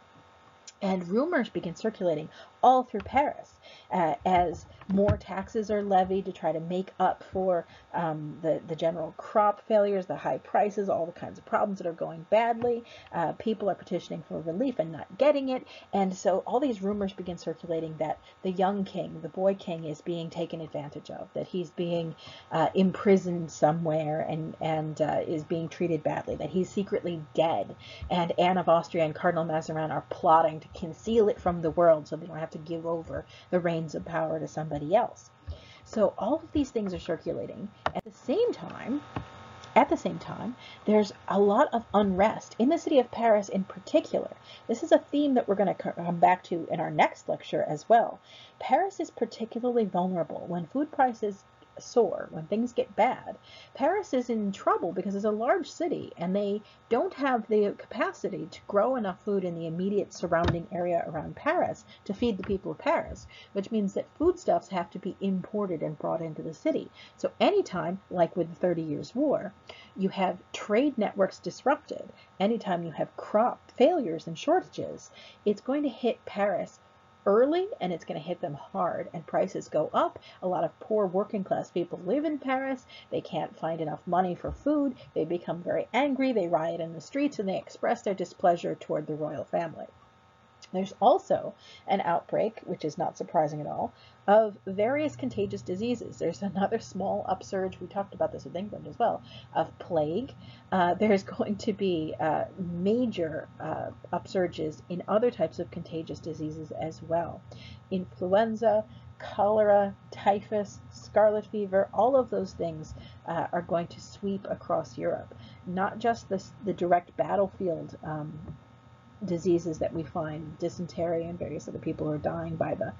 And rumors begin circulating all through Paris uh, as more taxes are levied to try to make up for um, the, the general crop failures, the high prices, all the kinds of problems that are going badly. Uh, people are petitioning for relief and not getting it. And so all these rumors begin circulating that the young king, the boy king, is being taken advantage of, that he's being uh, imprisoned somewhere and, and uh, is being treated badly, that he's secretly dead. And Anne of Austria and Cardinal Mazarin are plotting to conceal it from the world so they don't have to give over the reins of power to somebody else. So all of these things are circulating. At the same time, at the same time, there's a lot of unrest in the city of Paris in particular. This is a theme that we're going to come back to in our next lecture as well. Paris is particularly vulnerable when food prices soar, when things get bad, Paris is in trouble because it's a large city and they don't have the capacity to grow enough food in the immediate surrounding area around Paris to feed the people of Paris, which means that foodstuffs have to be imported and brought into the city. So anytime, like with the Thirty Years' War, you have trade networks disrupted, anytime you have crop failures and shortages, it's going to hit Paris early and it's going to hit them hard and prices go up. A lot of poor working class people live in Paris. They can't find enough money for food. They become very angry. They riot in the streets and they express their displeasure toward the royal family. There's also an outbreak, which is not surprising at all, of various contagious diseases. There's another small upsurge, we talked about this with England as well, of plague. Uh, there's going to be uh, major uh, upsurges in other types of contagious diseases as well. Influenza, cholera, typhus, scarlet fever, all of those things uh, are going to sweep across Europe. Not just this, the direct battlefield um, diseases that we find, dysentery and various other people who are dying by the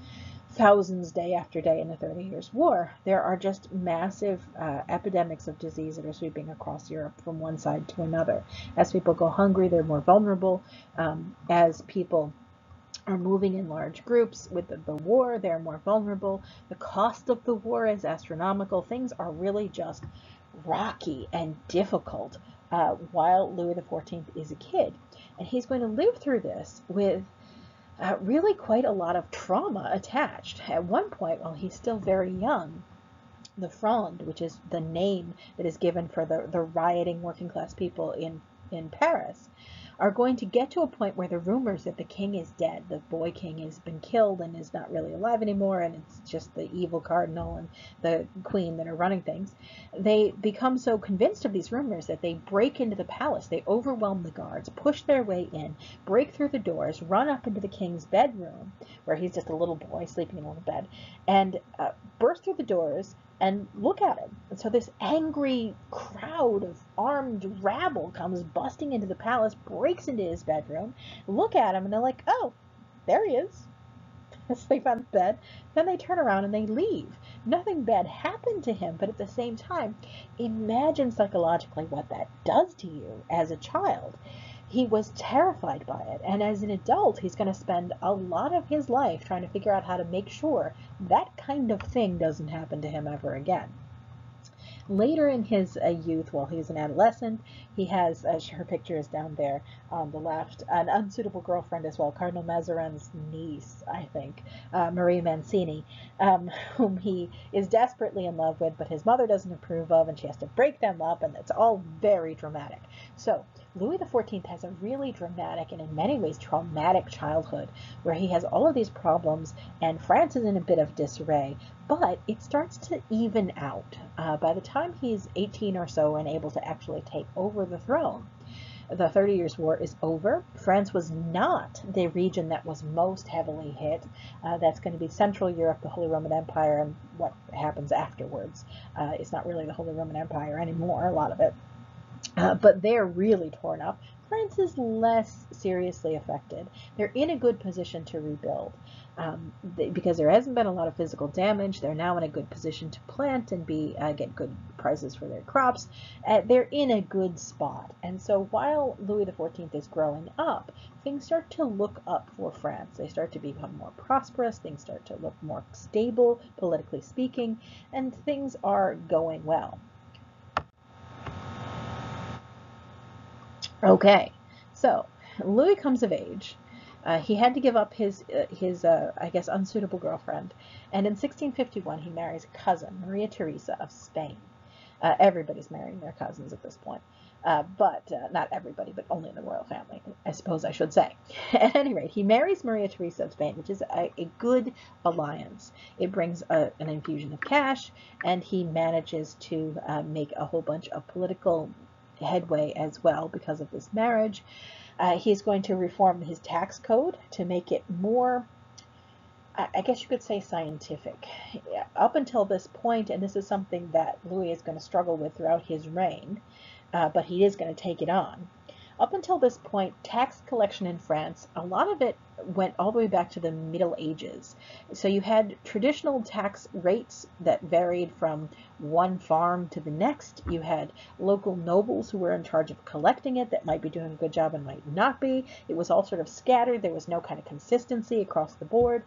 thousands day after day in the Thirty Years' War, there are just massive uh, epidemics of disease that are sweeping across Europe from one side to another. As people go hungry, they're more vulnerable. Um, as people are moving in large groups with the, the, war, they're more vulnerable. The cost of the war is astronomical. Things are really just rocky and difficult uh, while Louis XIV is a kid. And he's going to live through this with uh, really quite a lot of trauma attached. At one point, while he's still very young, the Fronde, which is the name that is given for the, the rioting working class people in, in Paris, are going to get to a point where the rumors that the king is dead, the boy king has been killed and is not really alive anymore, and it's just the evil cardinal and the queen that are running things, they become so convinced of these rumors that they break into the palace. They overwhelm the guards, push their way in, break through the doors, run up into the king's bedroom, where he's just a little boy sleeping in a little bed, and uh, burst through the doors, and look at him. And so this angry crowd of armed rabble comes busting into the palace, breaks into his bedroom, look at him, and they're like, oh, there he is. Asleep on the bed. Then they turn around and they leave. Nothing bad happened to him, but at the same time, imagine psychologically what that does to you as a child he was terrified by it. And as an adult, he's going to spend a lot of his life trying to figure out how to make sure that kind of thing doesn't happen to him ever again. Later in his uh, youth, while he's an adolescent, he has, uh, her picture is down there on the left, an unsuitable girlfriend as well, Cardinal Mazarin's niece, I think, uh, Marie Mancini, um, whom he is desperately in love with, but his mother doesn't approve of, and she has to break them up, and it's all very dramatic. So Louis XIV has a really dramatic and in many ways traumatic childhood where he has all of these problems and France is in a bit of disarray, but it starts to even out. Uh, by the time he's 18 or so and able to actually take over the throne, the Thirty Years' War is over. France was not the region that was most heavily hit. Uh, that's going to be Central Europe, the Holy Roman Empire, and what happens afterwards. Uh, it's not really the Holy Roman Empire anymore, a lot of it. Uh, but they're really torn up. France is less seriously affected. They're in a good position to rebuild. Um, they, because there hasn't been a lot of physical damage, they're now in a good position to plant and be uh, get good prices for their crops. Uh, they're in a good spot. And so while Louis XIV is growing up, things start to look up for France. They start to become more prosperous, things start to look more stable, politically speaking, and things are going well. Okay, so Louis comes of age. Uh, he had to give up his, uh, his uh, I guess, unsuitable girlfriend, and in 1651 he marries a cousin, Maria Theresa of Spain. Uh, everybody's marrying their cousins at this point, uh, but uh, not everybody, but only in the royal family, I suppose I should say. At any rate, he marries Maria Theresa of Spain, which is a, a good alliance. It brings a, an infusion of cash, and he manages to make a whole bunch of political headway as well because of this marriage. Uh, he's going to reform his tax code to make it more, I guess you could say, scientific. Up until this point, and this is something that Louis is going to struggle with throughout his reign, uh, but he is going to take it on. Up until this point, tax collection in France, a lot of it went all the way back to the Middle Ages. So you had traditional tax rates that varied from one farm to the next. You had local nobles who were in charge of collecting it that might be doing a good job and might not be. It was all sort of scattered. There was no kind of consistency across the board.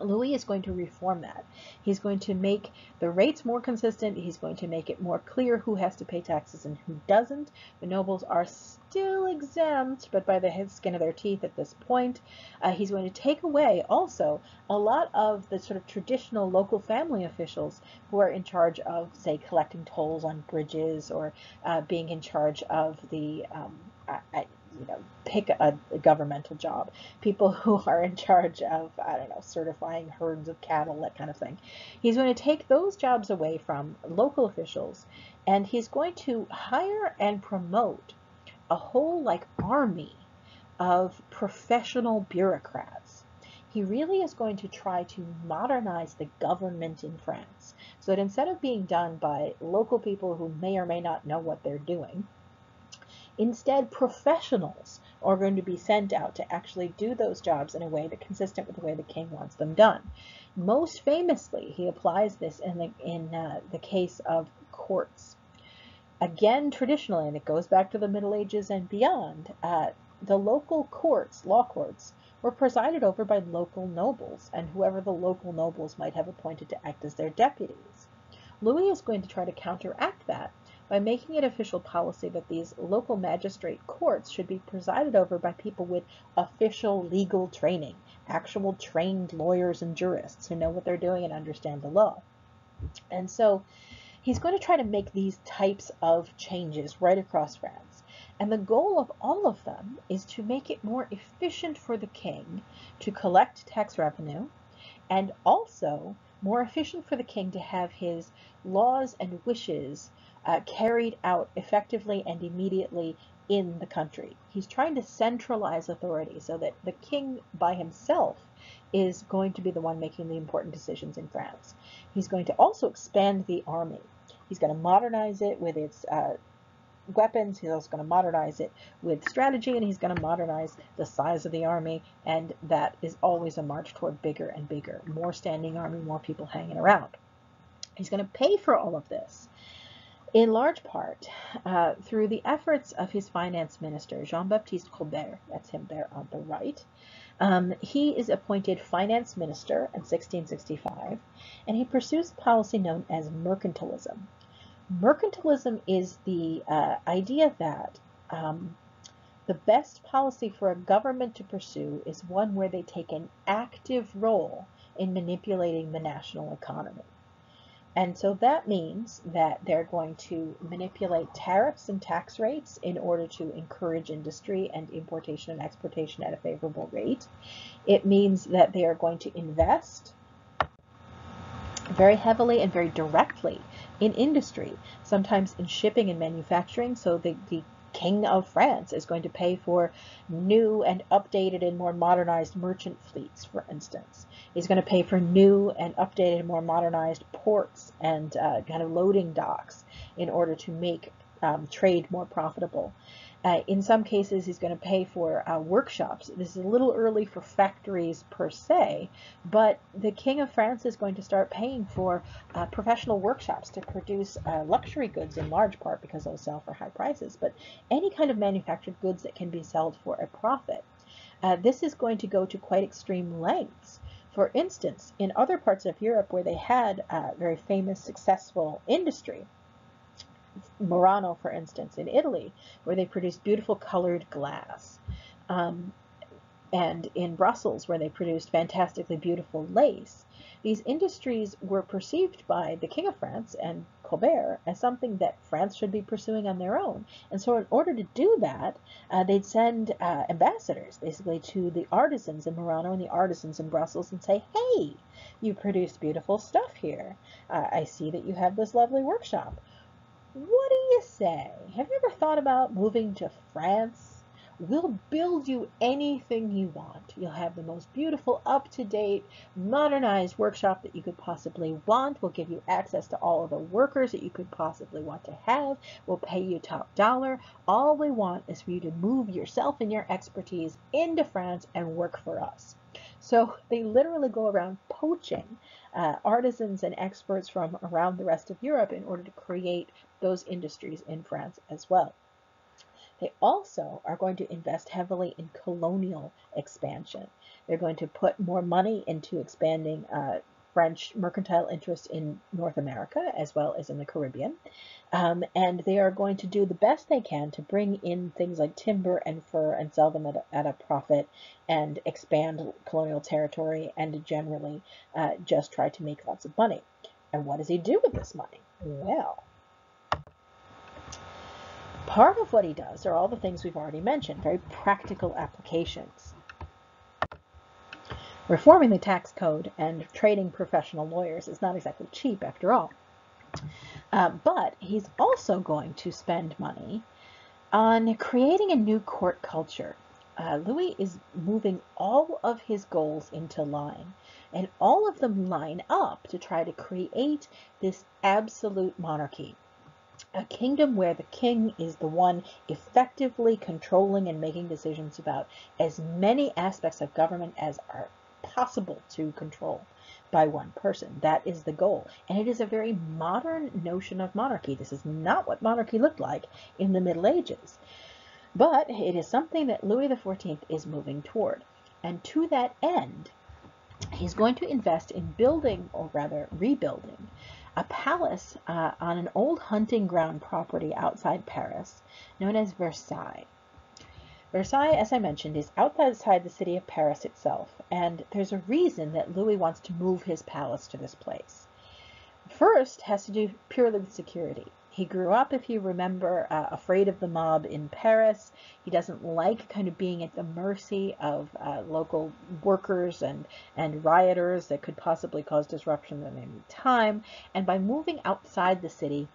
Louis is going to reform that. He's going to make the rates more consistent. He's going to make it more clear who has to pay taxes and who doesn't. The nobles are still exempt, but by the skin of their teeth at this point. Uh, he's going to take away also a lot of the sort of traditional local family officials who are in charge of, say, collecting tolls on bridges or uh, being in charge of the um, you know, pick a, a, governmental job. People who are in charge of, I don't know, certifying herds of cattle, that kind of thing. He's going to take those jobs away from local officials and he's going to hire and promote a whole like army of professional bureaucrats. He really is going to try to modernize the government in France so that instead of being done by local people who may or may not know what they're doing, Instead, professionals are going to be sent out to actually do those jobs in a way that's consistent with the way the king wants them done. Most famously, he applies this in the, in, uh, the case of courts. Again, traditionally, and it goes back to the Middle Ages and beyond, uh, the local courts, law courts, were presided over by local nobles and whoever the local nobles might have appointed to act as their deputies. Louis is going to try to counteract that by making it official policy that these local magistrate courts should be presided over by people with official legal training, actual trained lawyers and jurists who know what they're doing and understand the law. And so he's going to try to make these types of changes right across France. And the goal of all of them is to make it more efficient for the king to collect tax revenue and also more efficient for the king to have his laws and wishes uh, carried out effectively and immediately in the country. He's trying to centralize authority so that the king by himself is going to be the one making the important decisions in France. He's going to also expand the army. He's going to modernize it with its uh, weapons. He's also going to modernize it with strategy, and he's going to modernize the size of the army. And that is always a march toward bigger and bigger, more standing army, more people hanging around. He's going to pay for all of this in large part uh, through the efforts of his finance minister, Jean-Baptiste Colbert, that's him there on the right. Um, he is appointed finance minister in 1665, and he pursues a policy known as mercantilism. Mercantilism is the uh, idea that um, the best policy for a government to pursue is one where they take an active role in manipulating the national economy. And so that means that they're going to manipulate tariffs and tax rates in order to encourage industry and importation and exportation at a favorable rate. It means that they are going to invest very heavily and very directly in industry, sometimes in shipping and manufacturing. So the, the King of France is going to pay for new and updated and more modernized merchant fleets, for instance. He's going to pay for new and updated and more modernized ports and uh, kind of loading docks in order to make um, trade more profitable. Uh, in some cases, he's going to pay for uh, workshops. This is a little early for factories per se, but the King of France is going to start paying for uh, professional workshops to produce uh, luxury goods in large part because they'll sell for high prices, but any kind of manufactured goods that can be sold for a profit. Uh, this is going to go to quite extreme lengths. For instance, in other parts of Europe where they had uh, very famous, successful industry, Murano, for instance, in Italy, where they produce beautiful colored glass. Um, and in Brussels, where they produced fantastically beautiful lace. These industries were perceived by the King of France and Colbert as something that France should be pursuing on their own. And so, in order to do that, uh, they'd send uh, ambassadors basically to the artisans in Murano and the artisans in Brussels and say, hey, you produce beautiful stuff here. Uh, I see that you have this lovely workshop. What do you say? Have you ever thought about moving to France? We'll build you anything you want. You'll have the most beautiful, up-to-date, modernized workshop that you could possibly want. We'll give you access to all of the workers that you could possibly want to have. We'll pay you top dollar. All we want is for you to move yourself and your expertise into France and work for us. So they literally go around poaching uh, artisans and experts from around the rest of Europe in order to create those industries in France as well. They also are going to invest heavily in colonial expansion. They're going to put more money into expanding uh, French mercantile interests in North America as well as in the Caribbean. Um, and they are going to do the best they can to bring in things like timber and fur and sell them at a, at a profit and expand colonial territory and generally uh, just try to make lots of money. And what does he do with this money? Well, part of what he does are all the things we've already mentioned, very practical applications. Reforming the tax code and training professional lawyers is not exactly cheap after all. Uh, but he's also going to spend money on creating a new court culture. Uh, Louis is moving all of his goals into line, and all of them line up to try to create this absolute monarchy. A kingdom where the king is the one effectively controlling and making decisions about as many aspects of government as are possible to control. by one person. That is the goal. And it is a very modern notion of monarchy. This is not what monarchy looked like in the Middle Ages. But it is something that Louis XIV is moving toward. And to that end, he's going to invest in building, or rather rebuilding, a palace uh, on an old hunting ground property outside Paris known as Versailles. Versailles, as I mentioned, is outside the city of Paris itself, and there's a reason that Louis wants to move his palace to this place. First has to do purely with security. He grew up, if you remember, uh, afraid of the mob in Paris. He doesn't like kind of being at the mercy of uh, local workers and, and rioters that could possibly cause disruption at any time. And by moving outside the city,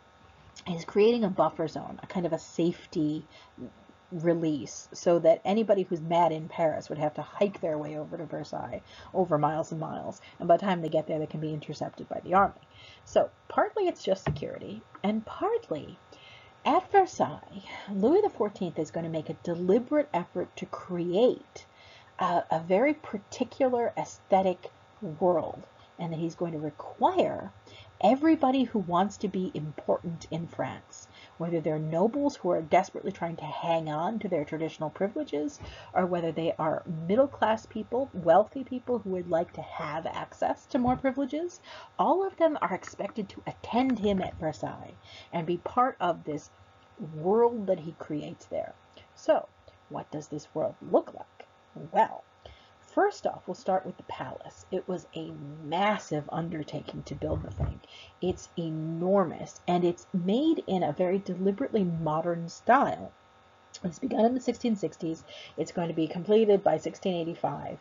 he's creating a buffer zone, a kind of a safety release so that anybody who's mad in Paris would have to hike their way over to Versailles over miles and miles. And by the time they get there, they can be intercepted by the army. So partly it's just security, and partly at Versailles, Louis XIV is going to make a deliberate effort to create a, a very particular aesthetic world, and that he's going to require everybody who wants to be important in France, whether they're nobles who are desperately trying to hang on to their traditional privileges, or whether they are middle class people, wealthy people who would like to have access to more privileges, all of them are expected to attend him at Versailles and be part of this world that he creates there. So, what does this world look like? Well, First off, we'll start with the palace. It was a massive undertaking to build the thing. It's enormous and it's made in a very deliberately modern style. It's begun in the 1660s. It's going to be completed by 1685.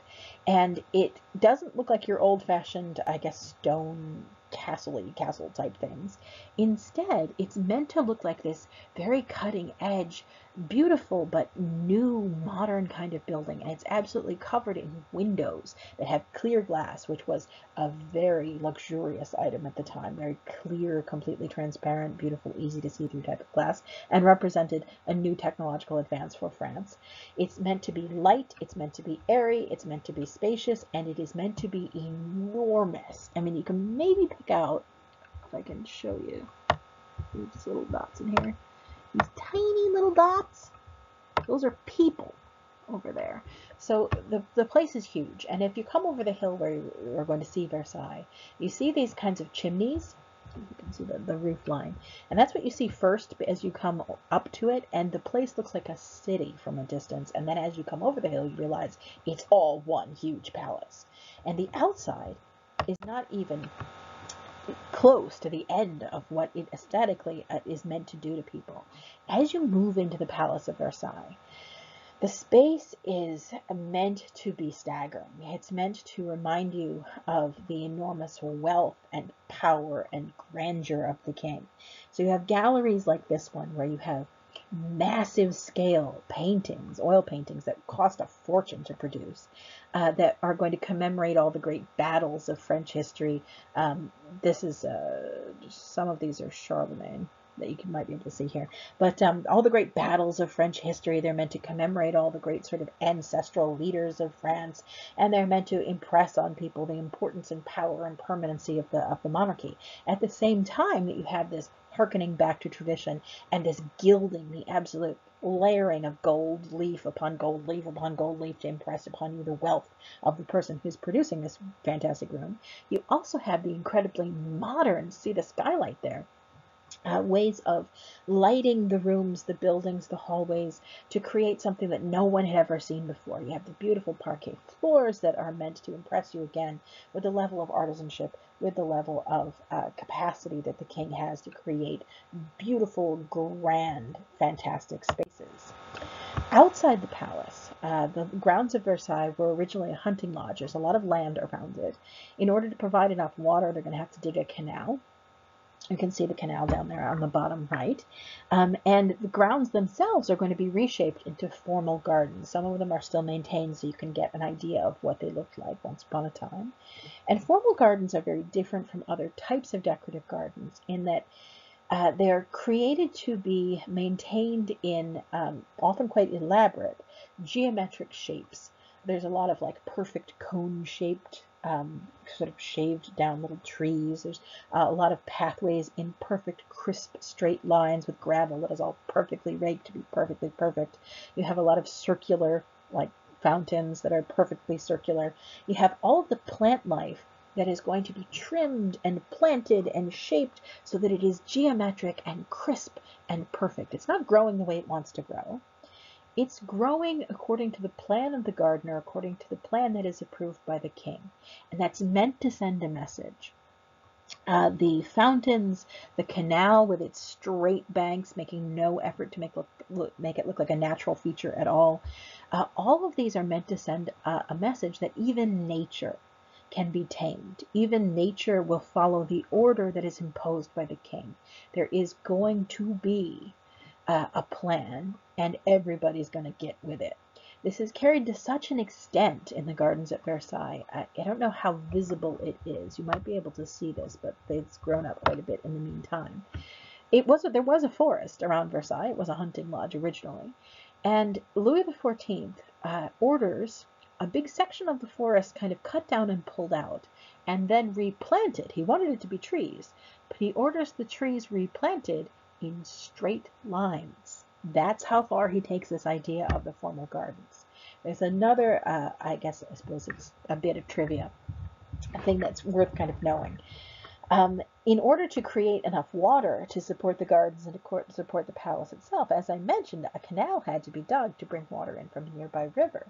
And it doesn't look like your old fashioned, I guess, stone castle castle type things. Instead, it's meant to look like this very cutting edge, beautiful but new modern kind of building. And it's absolutely covered in windows that have clear glass, which was a very luxurious item at the time. Very clear, completely transparent, beautiful, easy to see through type of glass, and represented a new technological advance for France. It's meant to be light, it's meant to be airy, it's meant to be spacious, and it is meant to be enormous. I mean, you can maybe pick out, if I can show you, these little dots in here. These tiny little dots, those are people over there. So the, the place is huge. And if you come over the hill where you're going to see Versailles, you see these kinds of chimneys. You can see the, the roof line. And that's what you see first as you come up to it. And the place looks like a city from a distance. And then as you come over the hill, you realize it's all one huge palace. And the outside is not even close to the end of what it aesthetically uh, is meant to do to people. As you move into the Palace of Versailles, the space is meant to be staggering. It's meant to remind you of the enormous wealth and power and grandeur of the king. So you have galleries like this one where you have massive scale paintings, oil paintings that cost a fortune to produce, uh, that are going to commemorate all the great battles of French history. Um, this is, uh, some of these are Charlemagne that you can, might be able to see here. But um, all the great battles of French history, they're meant to commemorate all the great sort of ancestral leaders of France, and they're meant to impress on people the importance and power and permanency of the of the monarchy. At the same time that you have this harkening back to tradition and this gilding, the absolute layering of gold leaf upon gold leaf upon gold leaf to impress upon you the wealth of the person who's producing this fantastic room. You also have the incredibly modern, see the skylight there, uh, ways of lighting the rooms, the buildings, the hallways to create something that no one had ever seen before. You have the beautiful parquet floors that are meant to impress you again with the level of artisanship, with the level of uh, capacity that the king has to create beautiful, grand, fantastic spaces. Outside the palace, uh, the grounds of Versailles were originally a hunting lodge. There's a lot of land around it. In order to provide enough water, they're going to have to dig a canal you can see the canal down there on the bottom right. Um, and the grounds themselves are going to be reshaped into formal gardens. Some of them are still maintained so you can get an idea of what they looked like once upon a time. And formal gardens are very different from other types of decorative gardens in that uh, they're created to be maintained in um, often quite elaborate geometric shapes. There's a lot of like perfect cone shaped um, sort of shaved down little trees. There's uh, a lot of pathways in perfect, crisp, straight lines with gravel that is all perfectly raked to be perfectly perfect. You have a lot of circular, like fountains that are perfectly circular. You have all of the plant life that is going to be trimmed and planted and shaped so that it is geometric and crisp and perfect. It's not growing the way it wants to grow. It's growing according to the plan of the gardener, according to the plan that is approved by the king. And that's meant to send a message. Uh, the fountains, the canal with its straight banks, making no effort to make, look, look, make it look like a natural feature at all. Uh, all of these are meant to send a, a message that even nature can be tamed. Even nature will follow the order that is imposed by the king. There is going to be uh, a plan and everybody's going to get with it. This is carried to such an extent in the gardens at Versailles. I, I, don't know how visible it is. You might be able to see this, but it's grown up quite a bit in the meantime. It was there was a forest around Versailles. It was a hunting lodge originally, and Louis XIV uh, orders a big section of the forest kind of cut down and pulled out, and then replanted. He wanted it to be trees, but he orders the trees replanted in straight lines. That's how far he takes this idea of the formal gardens. There's another, uh, I guess, I suppose it's a bit of trivia, a thing that's worth kind of knowing. Um, in order to create enough water to support the gardens and to support the palace itself, as I mentioned, a canal had to be dug to bring water in from a nearby river.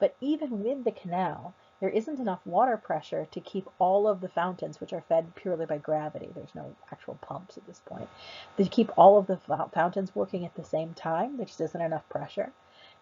But even with the canal, there isn't enough water pressure to keep all of the fountains, which are fed purely by gravity, there's no actual pumps at this point, to keep all of the fountains working at the same time, there just isn't enough pressure.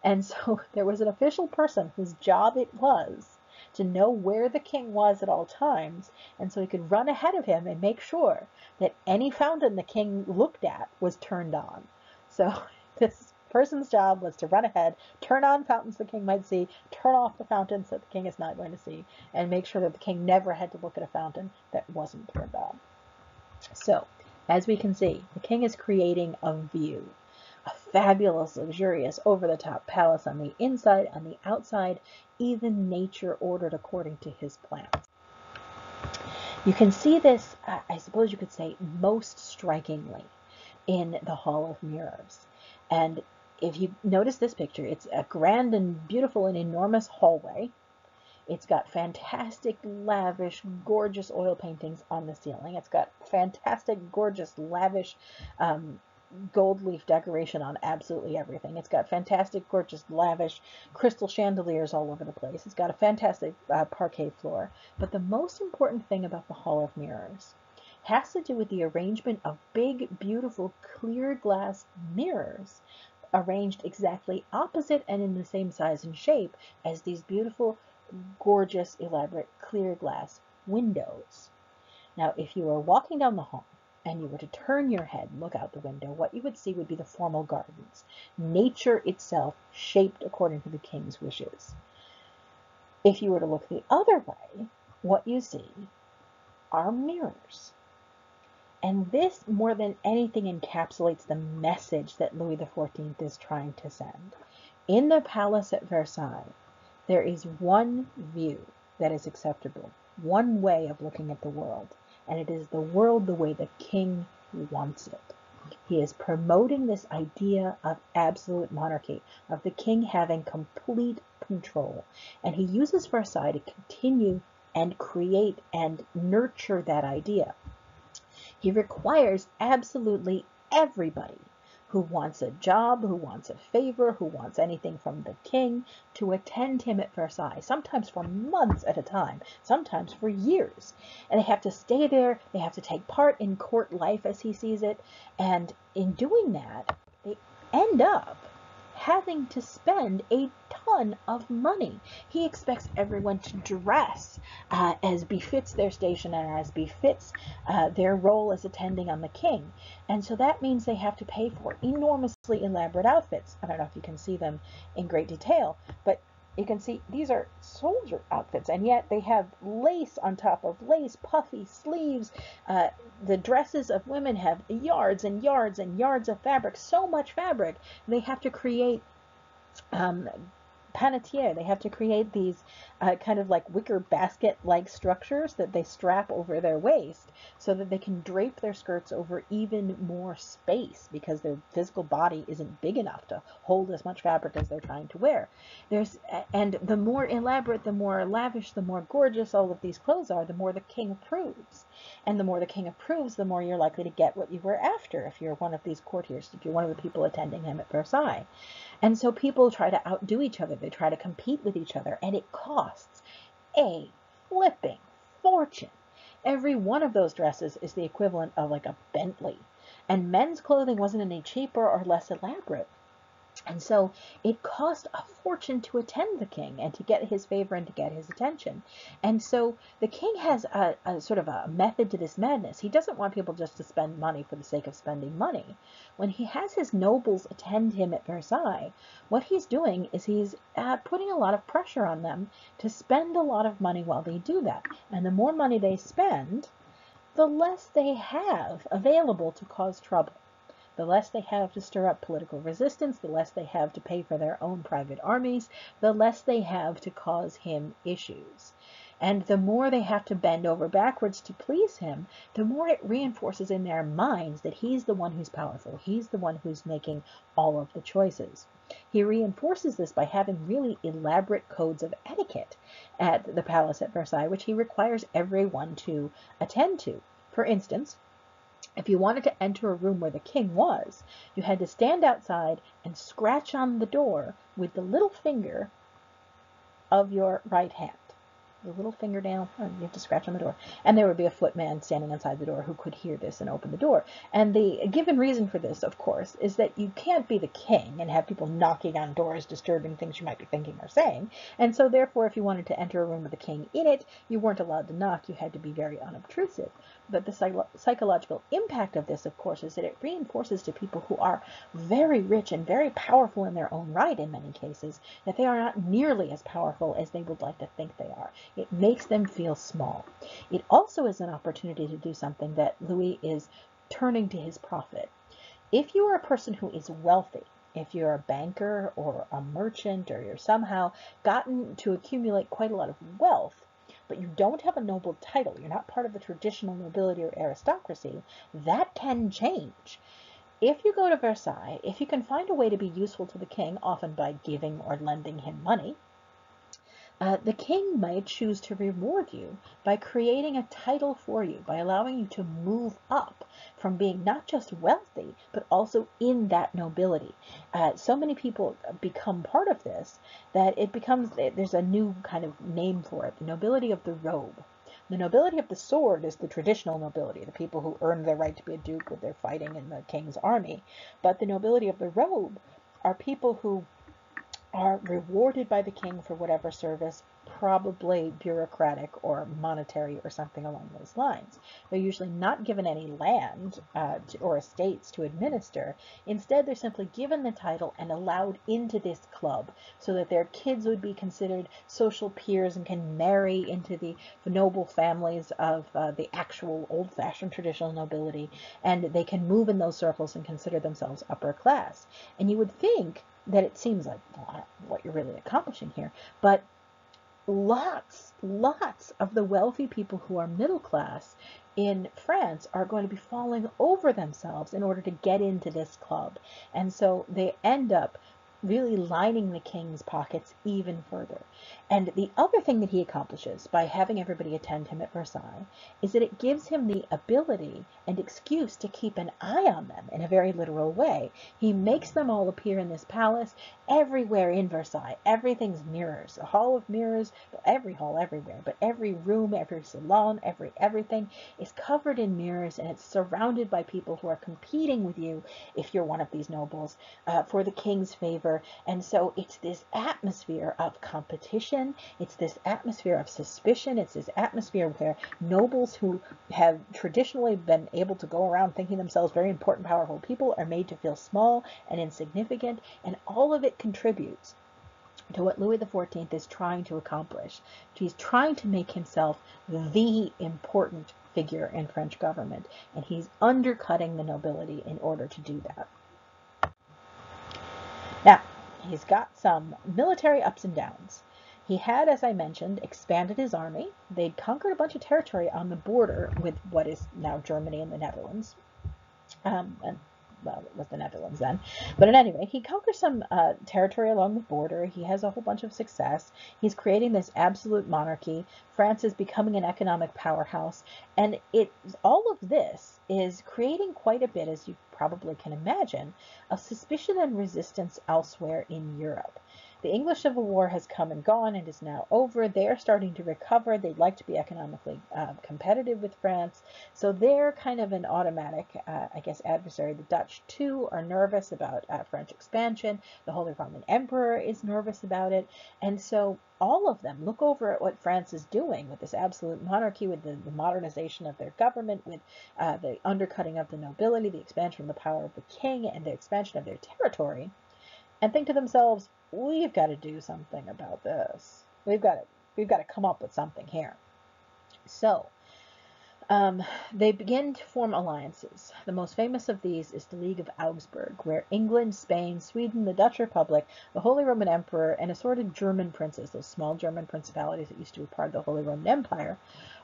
And so there was an official person whose job it was to know where the king was at all times, and so he could run ahead of him and make sure that any fountain the king looked at was turned on. So this person's job was to run ahead, turn on fountains the king might see, turn off the fountains that the king is not going to see, and make sure that the king never had to look at a fountain that wasn't turned on. So, as we can see, the king is creating a view. A fabulous, luxurious, over-the-top palace on the inside, on the outside, even nature ordered according to his plans. You can see this, I suppose you could say, most strikingly in the Hall of Mirrors. And if you notice this picture, it's a grand and beautiful and enormous hallway. It's got fantastic, lavish, gorgeous oil paintings on the ceiling. It's got fantastic, gorgeous, lavish um, gold leaf decoration on absolutely everything. It's got fantastic, gorgeous, lavish crystal chandeliers all over the place. It's got a fantastic uh, parquet floor. But the most important thing about the Hall of Mirrors has to do with the arrangement of big, beautiful, clear glass mirrors arranged exactly opposite and in the same size and shape as these beautiful, gorgeous, elaborate clear glass windows. Now, if you were walking down the hall and you were to turn your head and look out the window, what you would see would be the formal gardens, nature itself shaped according to the king's wishes. If you were to look the other way, what you see are mirrors. And this, more than anything, encapsulates the message that Louis XIV is trying to send. In the palace at Versailles, there is one view that is acceptable, one way of looking at the world, and it is the world the way the king wants it. He is promoting this idea of absolute monarchy, of the king having complete control. And he uses Versailles to continue and create and nurture that idea. He requires absolutely everybody who wants a job, who wants a favor, who wants anything from the king to attend him at Versailles, sometimes for months at a time, sometimes for years. And they have to stay there, they have to take part in court life as he sees it, and in doing that, they end up having to spend a ton of money. He expects everyone to dress uh, as befits their station and as befits uh, their role as attending on the king. And so that means they have to pay for enormously elaborate outfits. I don't know if you can see them in great detail, but you can see these are soldier outfits, and yet they have lace on top of lace, puffy sleeves. Uh, the dresses of women have yards and yards and yards of fabric, so much fabric. They have to create um, panetier. They have to create these uh, kind of like wicker basket-like structures that they strap over their waist so that they can drape their skirts over even more space because their physical body isn't big enough to hold as much fabric as they're trying to wear. There's and the more elaborate, the more lavish, the more gorgeous all of these clothes are, the more the king approves. And the more the king approves, the more you're likely to get what you were after if you're one of these courtiers, if you're one of the people attending him at Versailles. And so people try to outdo each other. They try to compete with each other, and it costs a flipping fortune. Every one of those dresses is the equivalent of like a Bentley. And men's clothing wasn't any cheaper or less elaborate. And so it cost a fortune to attend the king and to get his favor and to get his attention. And so the king has a, a, sort of a method to this madness. He doesn't want people just to spend money for the sake of spending money. When he has his nobles attend him at Versailles, what he's doing is he's uh, putting a lot of pressure on them to spend a lot of money while they do that. And the more money they spend, the less they have available to cause trouble. The less they have to stir up political resistance, the less they have to pay for their own private armies, the less they have to cause him issues. And the more they have to bend over backwards to please him, the more it reinforces in their minds that he's the one who's powerful. He's the one who's making all of the choices. He reinforces this by having really elaborate codes of etiquette at the palace at Versailles, which he requires everyone to attend to. For instance, if you wanted to enter a room where the king was, you had to stand outside and scratch on the door with the little finger of your right hand the little fingernail, oh, you have to scratch on the door. And there would be a footman standing outside the door who could hear this and open the door. And the given reason for this, of course, is that you can't be the king and have people knocking on doors, disturbing things you might be thinking or saying. And so, therefore, if you wanted to enter a room with a king in it, you weren't allowed to knock. You had to be very unobtrusive. But the psych- psychological impact of this, of course, is that it reinforces to people who are very rich and very powerful in their own right in many cases that they are not nearly as powerful as they would like to think they are. It makes them feel small. It also is an opportunity to do something that Louis is turning to his profit. If you are a person who is wealthy, if you're a banker or a merchant or you're somehow gotten to accumulate quite a lot of wealth, but you don't have a noble title, you're not part of the traditional nobility or aristocracy, that can change. If you go to Versailles, if you can find a way to be useful to the king, often by giving or lending him money, uh, the king might choose to reward you by creating a title for you, by allowing you to move up from being not just wealthy, but also in that nobility. Uh, so many people become part of this that it becomes, there's a new kind of name for it, the nobility of the robe. The nobility of the sword is the traditional nobility, the people who earned their right to be a duke with their fighting in the king's army. But the nobility of the robe are people who are rewarded by the king for whatever service, probably bureaucratic or monetary or something along those lines. They're usually not given any land uh, to, or estates to administer. Instead, they're simply given the title and allowed into this club so that their kids would be considered social peers and can marry into the noble families of uh, the actual old-fashioned traditional nobility, and they can move in those circles and consider themselves upper class. And you would think that it seems like well, what you're really accomplishing here. But lots, lots of the wealthy people who are middle class in France are going to be falling over themselves in order to get into this club. And so they end up really lining the king's pockets even further. And the other thing that he accomplishes by having everybody attend him at Versailles is that it gives him the ability and excuse to keep an eye on them in a very literal way. He makes them all appear in this palace everywhere in Versailles. Everything's mirrors, a hall of mirrors, every hall everywhere, but every room, every salon, every everything is covered in mirrors and it's surrounded by people who are competing with you if you're one of these nobles uh, for the king's favor. And so it's this atmosphere of competition it's this atmosphere of suspicion. It's this atmosphere where nobles who have traditionally been able to go around thinking themselves very important, powerful people are made to feel small and insignificant. And all of it contributes to what Louis XIV is trying to accomplish. He's trying to make himself the important figure in French government, and he's undercutting the nobility in order to do that. Now, he's got some military ups and downs. He had, as I mentioned, expanded his army. They'd conquered a bunch of territory on the border with what is now Germany and the Netherlands. Um, and well, it was the Netherlands then. But at any rate, he conquers some uh, territory along the border. He has a whole bunch of success. He's creating this absolute monarchy. France is becoming an economic powerhouse. And it all of this is creating quite a bit, as you probably can imagine, of suspicion and resistance elsewhere in Europe. The English Civil War has come and gone and is now over. They're starting to recover. They'd like to be economically uh, competitive with France. So they're kind of an automatic, uh, I guess, adversary. The Dutch, too, are nervous about uh, French expansion. The Holy Roman Emperor is nervous about it. And so all of them look over at what France is doing with this absolute monarchy, with the, the modernization of their government, with uh, the undercutting of the nobility, the expansion of the power of the king, and the expansion of their territory, and think to themselves, we've got to do something about this. We've got to, we've got to come up with something here. So um, they begin to form alliances. The most famous of these is the League of Augsburg, where England, Spain, Sweden, the Dutch Republic, the Holy Roman Emperor, and assorted German princes, those small German principalities that used to be part of the Holy Roman Empire,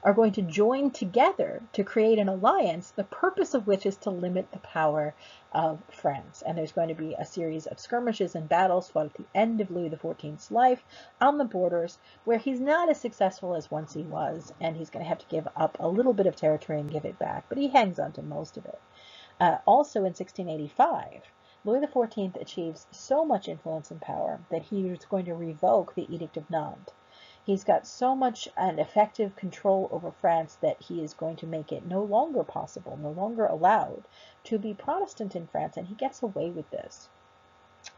are going to join together to create an alliance, the purpose of which is to limit the power of France. And there's going to be a series of skirmishes and battles fought at the end of Louis XIV's life on the borders, where he's not as successful as once he was, and he's going to have to give up a little bit of territory and give it back, but he hangs on to most of it. Uh, also in 1685, Louis XIV achieves so much influence and power that he is going to revoke the Edict of Nantes. He's got so much and effective control over France that he is going to make it no longer possible, no longer allowed to be Protestant in France, and he gets away with this.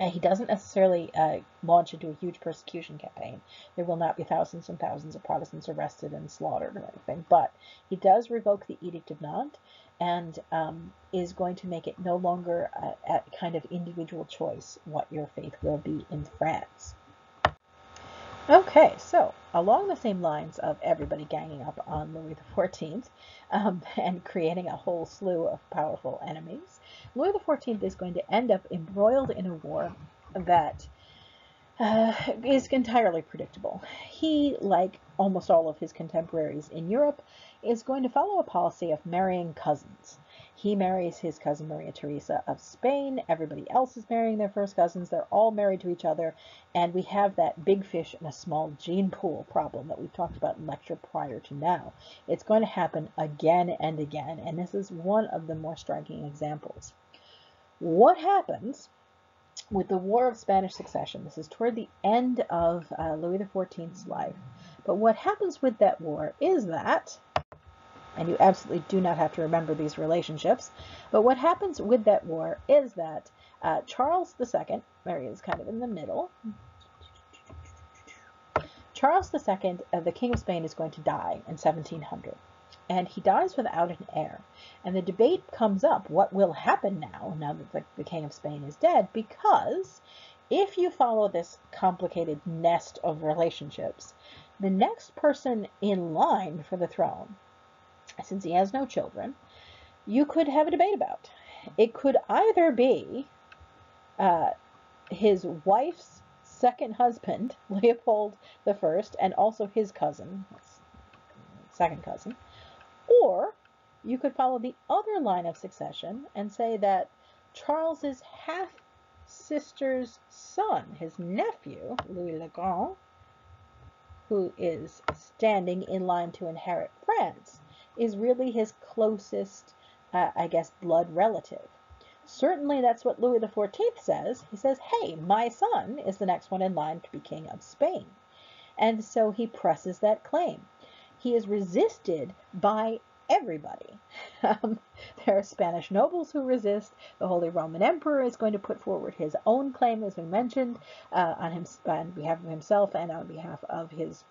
And he doesn't necessarily uh, launch into a huge persecution campaign. There will not be thousands and thousands of Protestants arrested and slaughtered or anything, but he does revoke the Edict of Nantes and um, is going to make it no longer a, a kind of individual choice what your faith will be in France. Okay, so along the same lines of everybody ganging up on Louis XIV um, and creating a whole slew of powerful enemies, Louis XIV is going to end up embroiled in a war that uh, is entirely predictable. He, like almost all of his contemporaries in Europe, is going to follow a policy of marrying cousins. He marries his cousin Maria Theresa of Spain. Everybody else is marrying their first cousins. They're all married to each other. And we have that big fish in a small gene pool problem that we've talked about in lecture prior to now. It's going to happen again and again. And this is one of the more striking examples. What happens with the War of Spanish Succession? This is toward the end of uh, Louis XIV's life. But what happens with that war is that and you absolutely do not have to remember these relationships. But what happens with that war is that uh, Charles II, Mary is kind of in the middle. Charles II, uh, the King of Spain, is going to die in 1700. And he dies without an heir. And the debate comes up, what will happen now, now that the, the King of Spain is dead? Because if you follow this complicated nest of relationships, the next person in line for the throne since he has no children, you could have a debate about. It could either be uh, his wife's second husband, Leopold I, and also his cousin, second cousin, or you could follow the other line of succession and say that Charles's half sister's son, his nephew, Louis le Grand, who is standing in line to inherit France, is really his closest, uh, I guess, blood relative. Certainly that's what Louis XIV says. He says, hey, my son is the next one in line to be king of Spain. And so he presses that claim. He is resisted by everybody. Um, there are Spanish nobles who resist. The Holy Roman Emperor is going to put forward his own claim, as we mentioned, uh, on, him, on behalf of himself and on behalf of his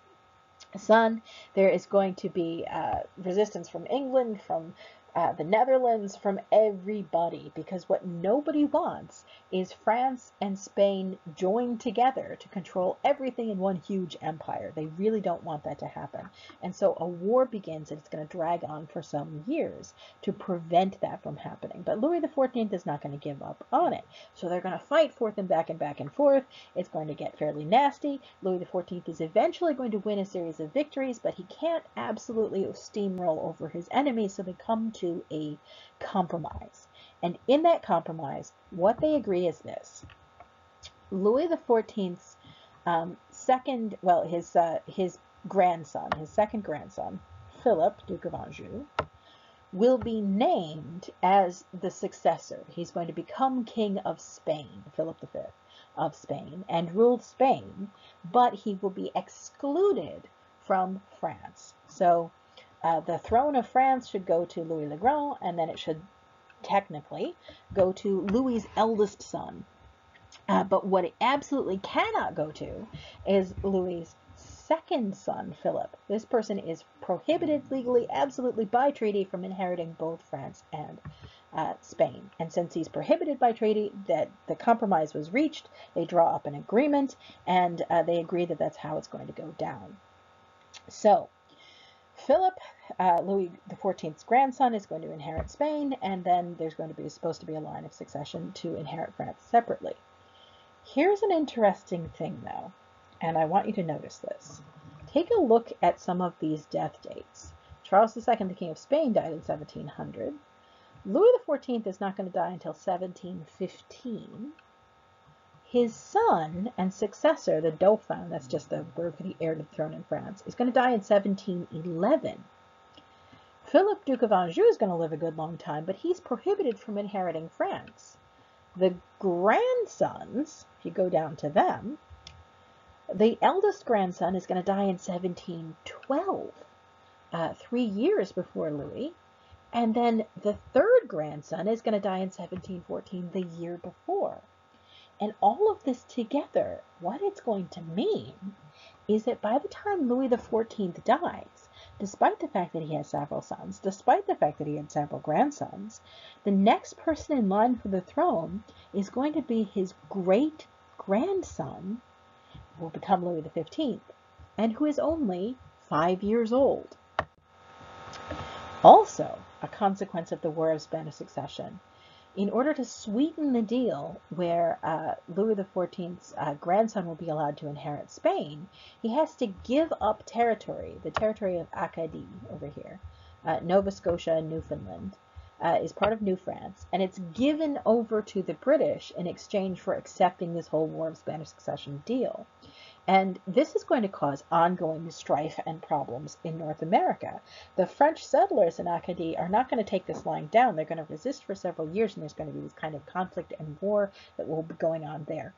son. There is going to be uh, resistance from England, from uh, the Netherlands, from everybody, because what nobody wants is France and Spain joined together to control everything in one huge empire. They really don't want that to happen. And so a war begins and it's going to drag on for some years to prevent that from happening. But Louis XIV is not going to give up on it. So they're going to fight forth and back and back and forth. It's going to get fairly nasty. Louis XIV is eventually going to win a series of victories, but he can't absolutely steamroll over his enemies, so they come to a compromise. And in that compromise, what they agree is this. Louis XIV's um, second, well, his, uh, his grandson, his second grandson, Philip, Duke of Anjou, will be named as the successor. He's going to become king of Spain, Philip V of Spain, and rule Spain, but he will be excluded from France. So uh, the throne of France should go to Louis le Grand, and then it should technically go to Louis's eldest son. Uh, but what it absolutely cannot go to is Louis's second son, Philip. This person is prohibited legally, absolutely by treaty, from inheriting both France and uh, Spain. And since he's prohibited by treaty, that the compromise was reached, they draw up an agreement, and uh, they agree that that's how it's going to go down. So, Philip, uh, Louis XIV's grandson, is going to inherit Spain, and then there's going to be supposed to be a line of succession to inherit France separately. Here's an interesting thing, though, and I want you to notice this. Take a look at some of these death dates. Charles II, the King of Spain, died in 1700. Louis XIV is not going to die until 1715. His son and successor, the Dauphin, that's just the word for the heir to the throne in France, is going to die in 1711. Philip, Duke of Anjou, is going to live a good long time, but he's prohibited from inheriting France. The grandsons, if you go down to them, the eldest grandson is going to die in 1712, uh, three years before Louis. And then the third grandson is going to die in 1714, the year before. And all of this together, what it's going to mean is that by the time Louis XIV dies, despite the fact that he has several sons, despite the fact that he had several grandsons, the next person in line for the throne is going to be his great grandson, who will become Louis XV, and who is only five years old. Also, a consequence of the War of Spanish Succession in order to sweeten the deal where uh, Louis XIV's uh, grandson will be allowed to inherit Spain, he has to give up territory, the territory of Acadie over here, uh, Nova Scotia and Newfoundland. Uh, is part of New France, and it's given over to the British in exchange for accepting this whole War of Spanish Succession deal. And this is going to cause ongoing strife and problems in North America. The French settlers in Acadie are not going to take this lying down. They're going to resist for several years, and there's going to be this kind of conflict and war that will be going on there.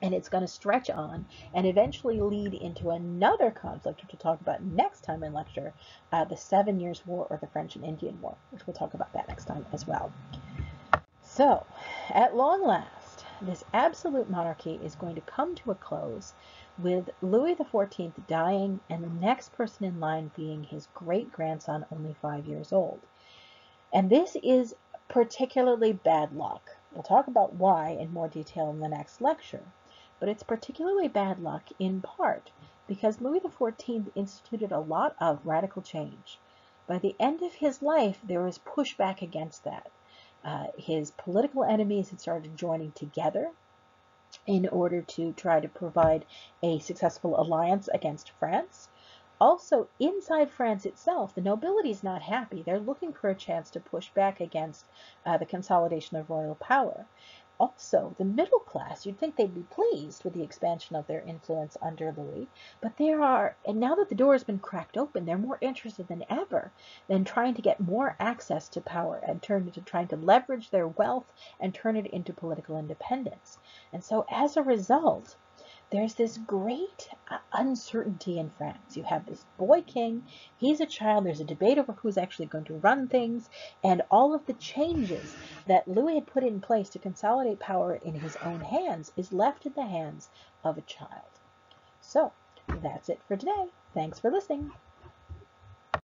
And it's going to stretch on and eventually lead into another conflict, which we'll talk about next time in lecture, uh, the Seven Years' War or the French and Indian War, which we'll talk about that next time as well. So, at long last, this absolute monarchy is going to come to a close with Louis XIV dying and the next person in line being his great grandson, only five years old. And this is particularly bad luck. We'll talk about why in more detail in the next lecture. But it's particularly bad luck in part because Louis XIV instituted a lot of radical change. By the end of his life, there was pushback against that. Uh, his political enemies had started joining together in order to try to provide a successful alliance against France. Also, inside France itself, the nobility is not happy. They're looking for a chance to push back against uh, the consolidation of royal power. Also, the middle class, you'd think they'd be pleased with the expansion of their influence under Louis, but there are, and now that the door has been cracked open, they're more interested than ever in trying to get more access to power and turn into trying to leverage their wealth and turn it into political independence. And so as a result, there's this great uh, uncertainty in France. You have this boy king, he's a child, there's a debate over who's actually going to run things, and all of the changes that Louis had put in place to consolidate power in his own hands is left in the hands of a child. So, that's it for today. Thanks for listening.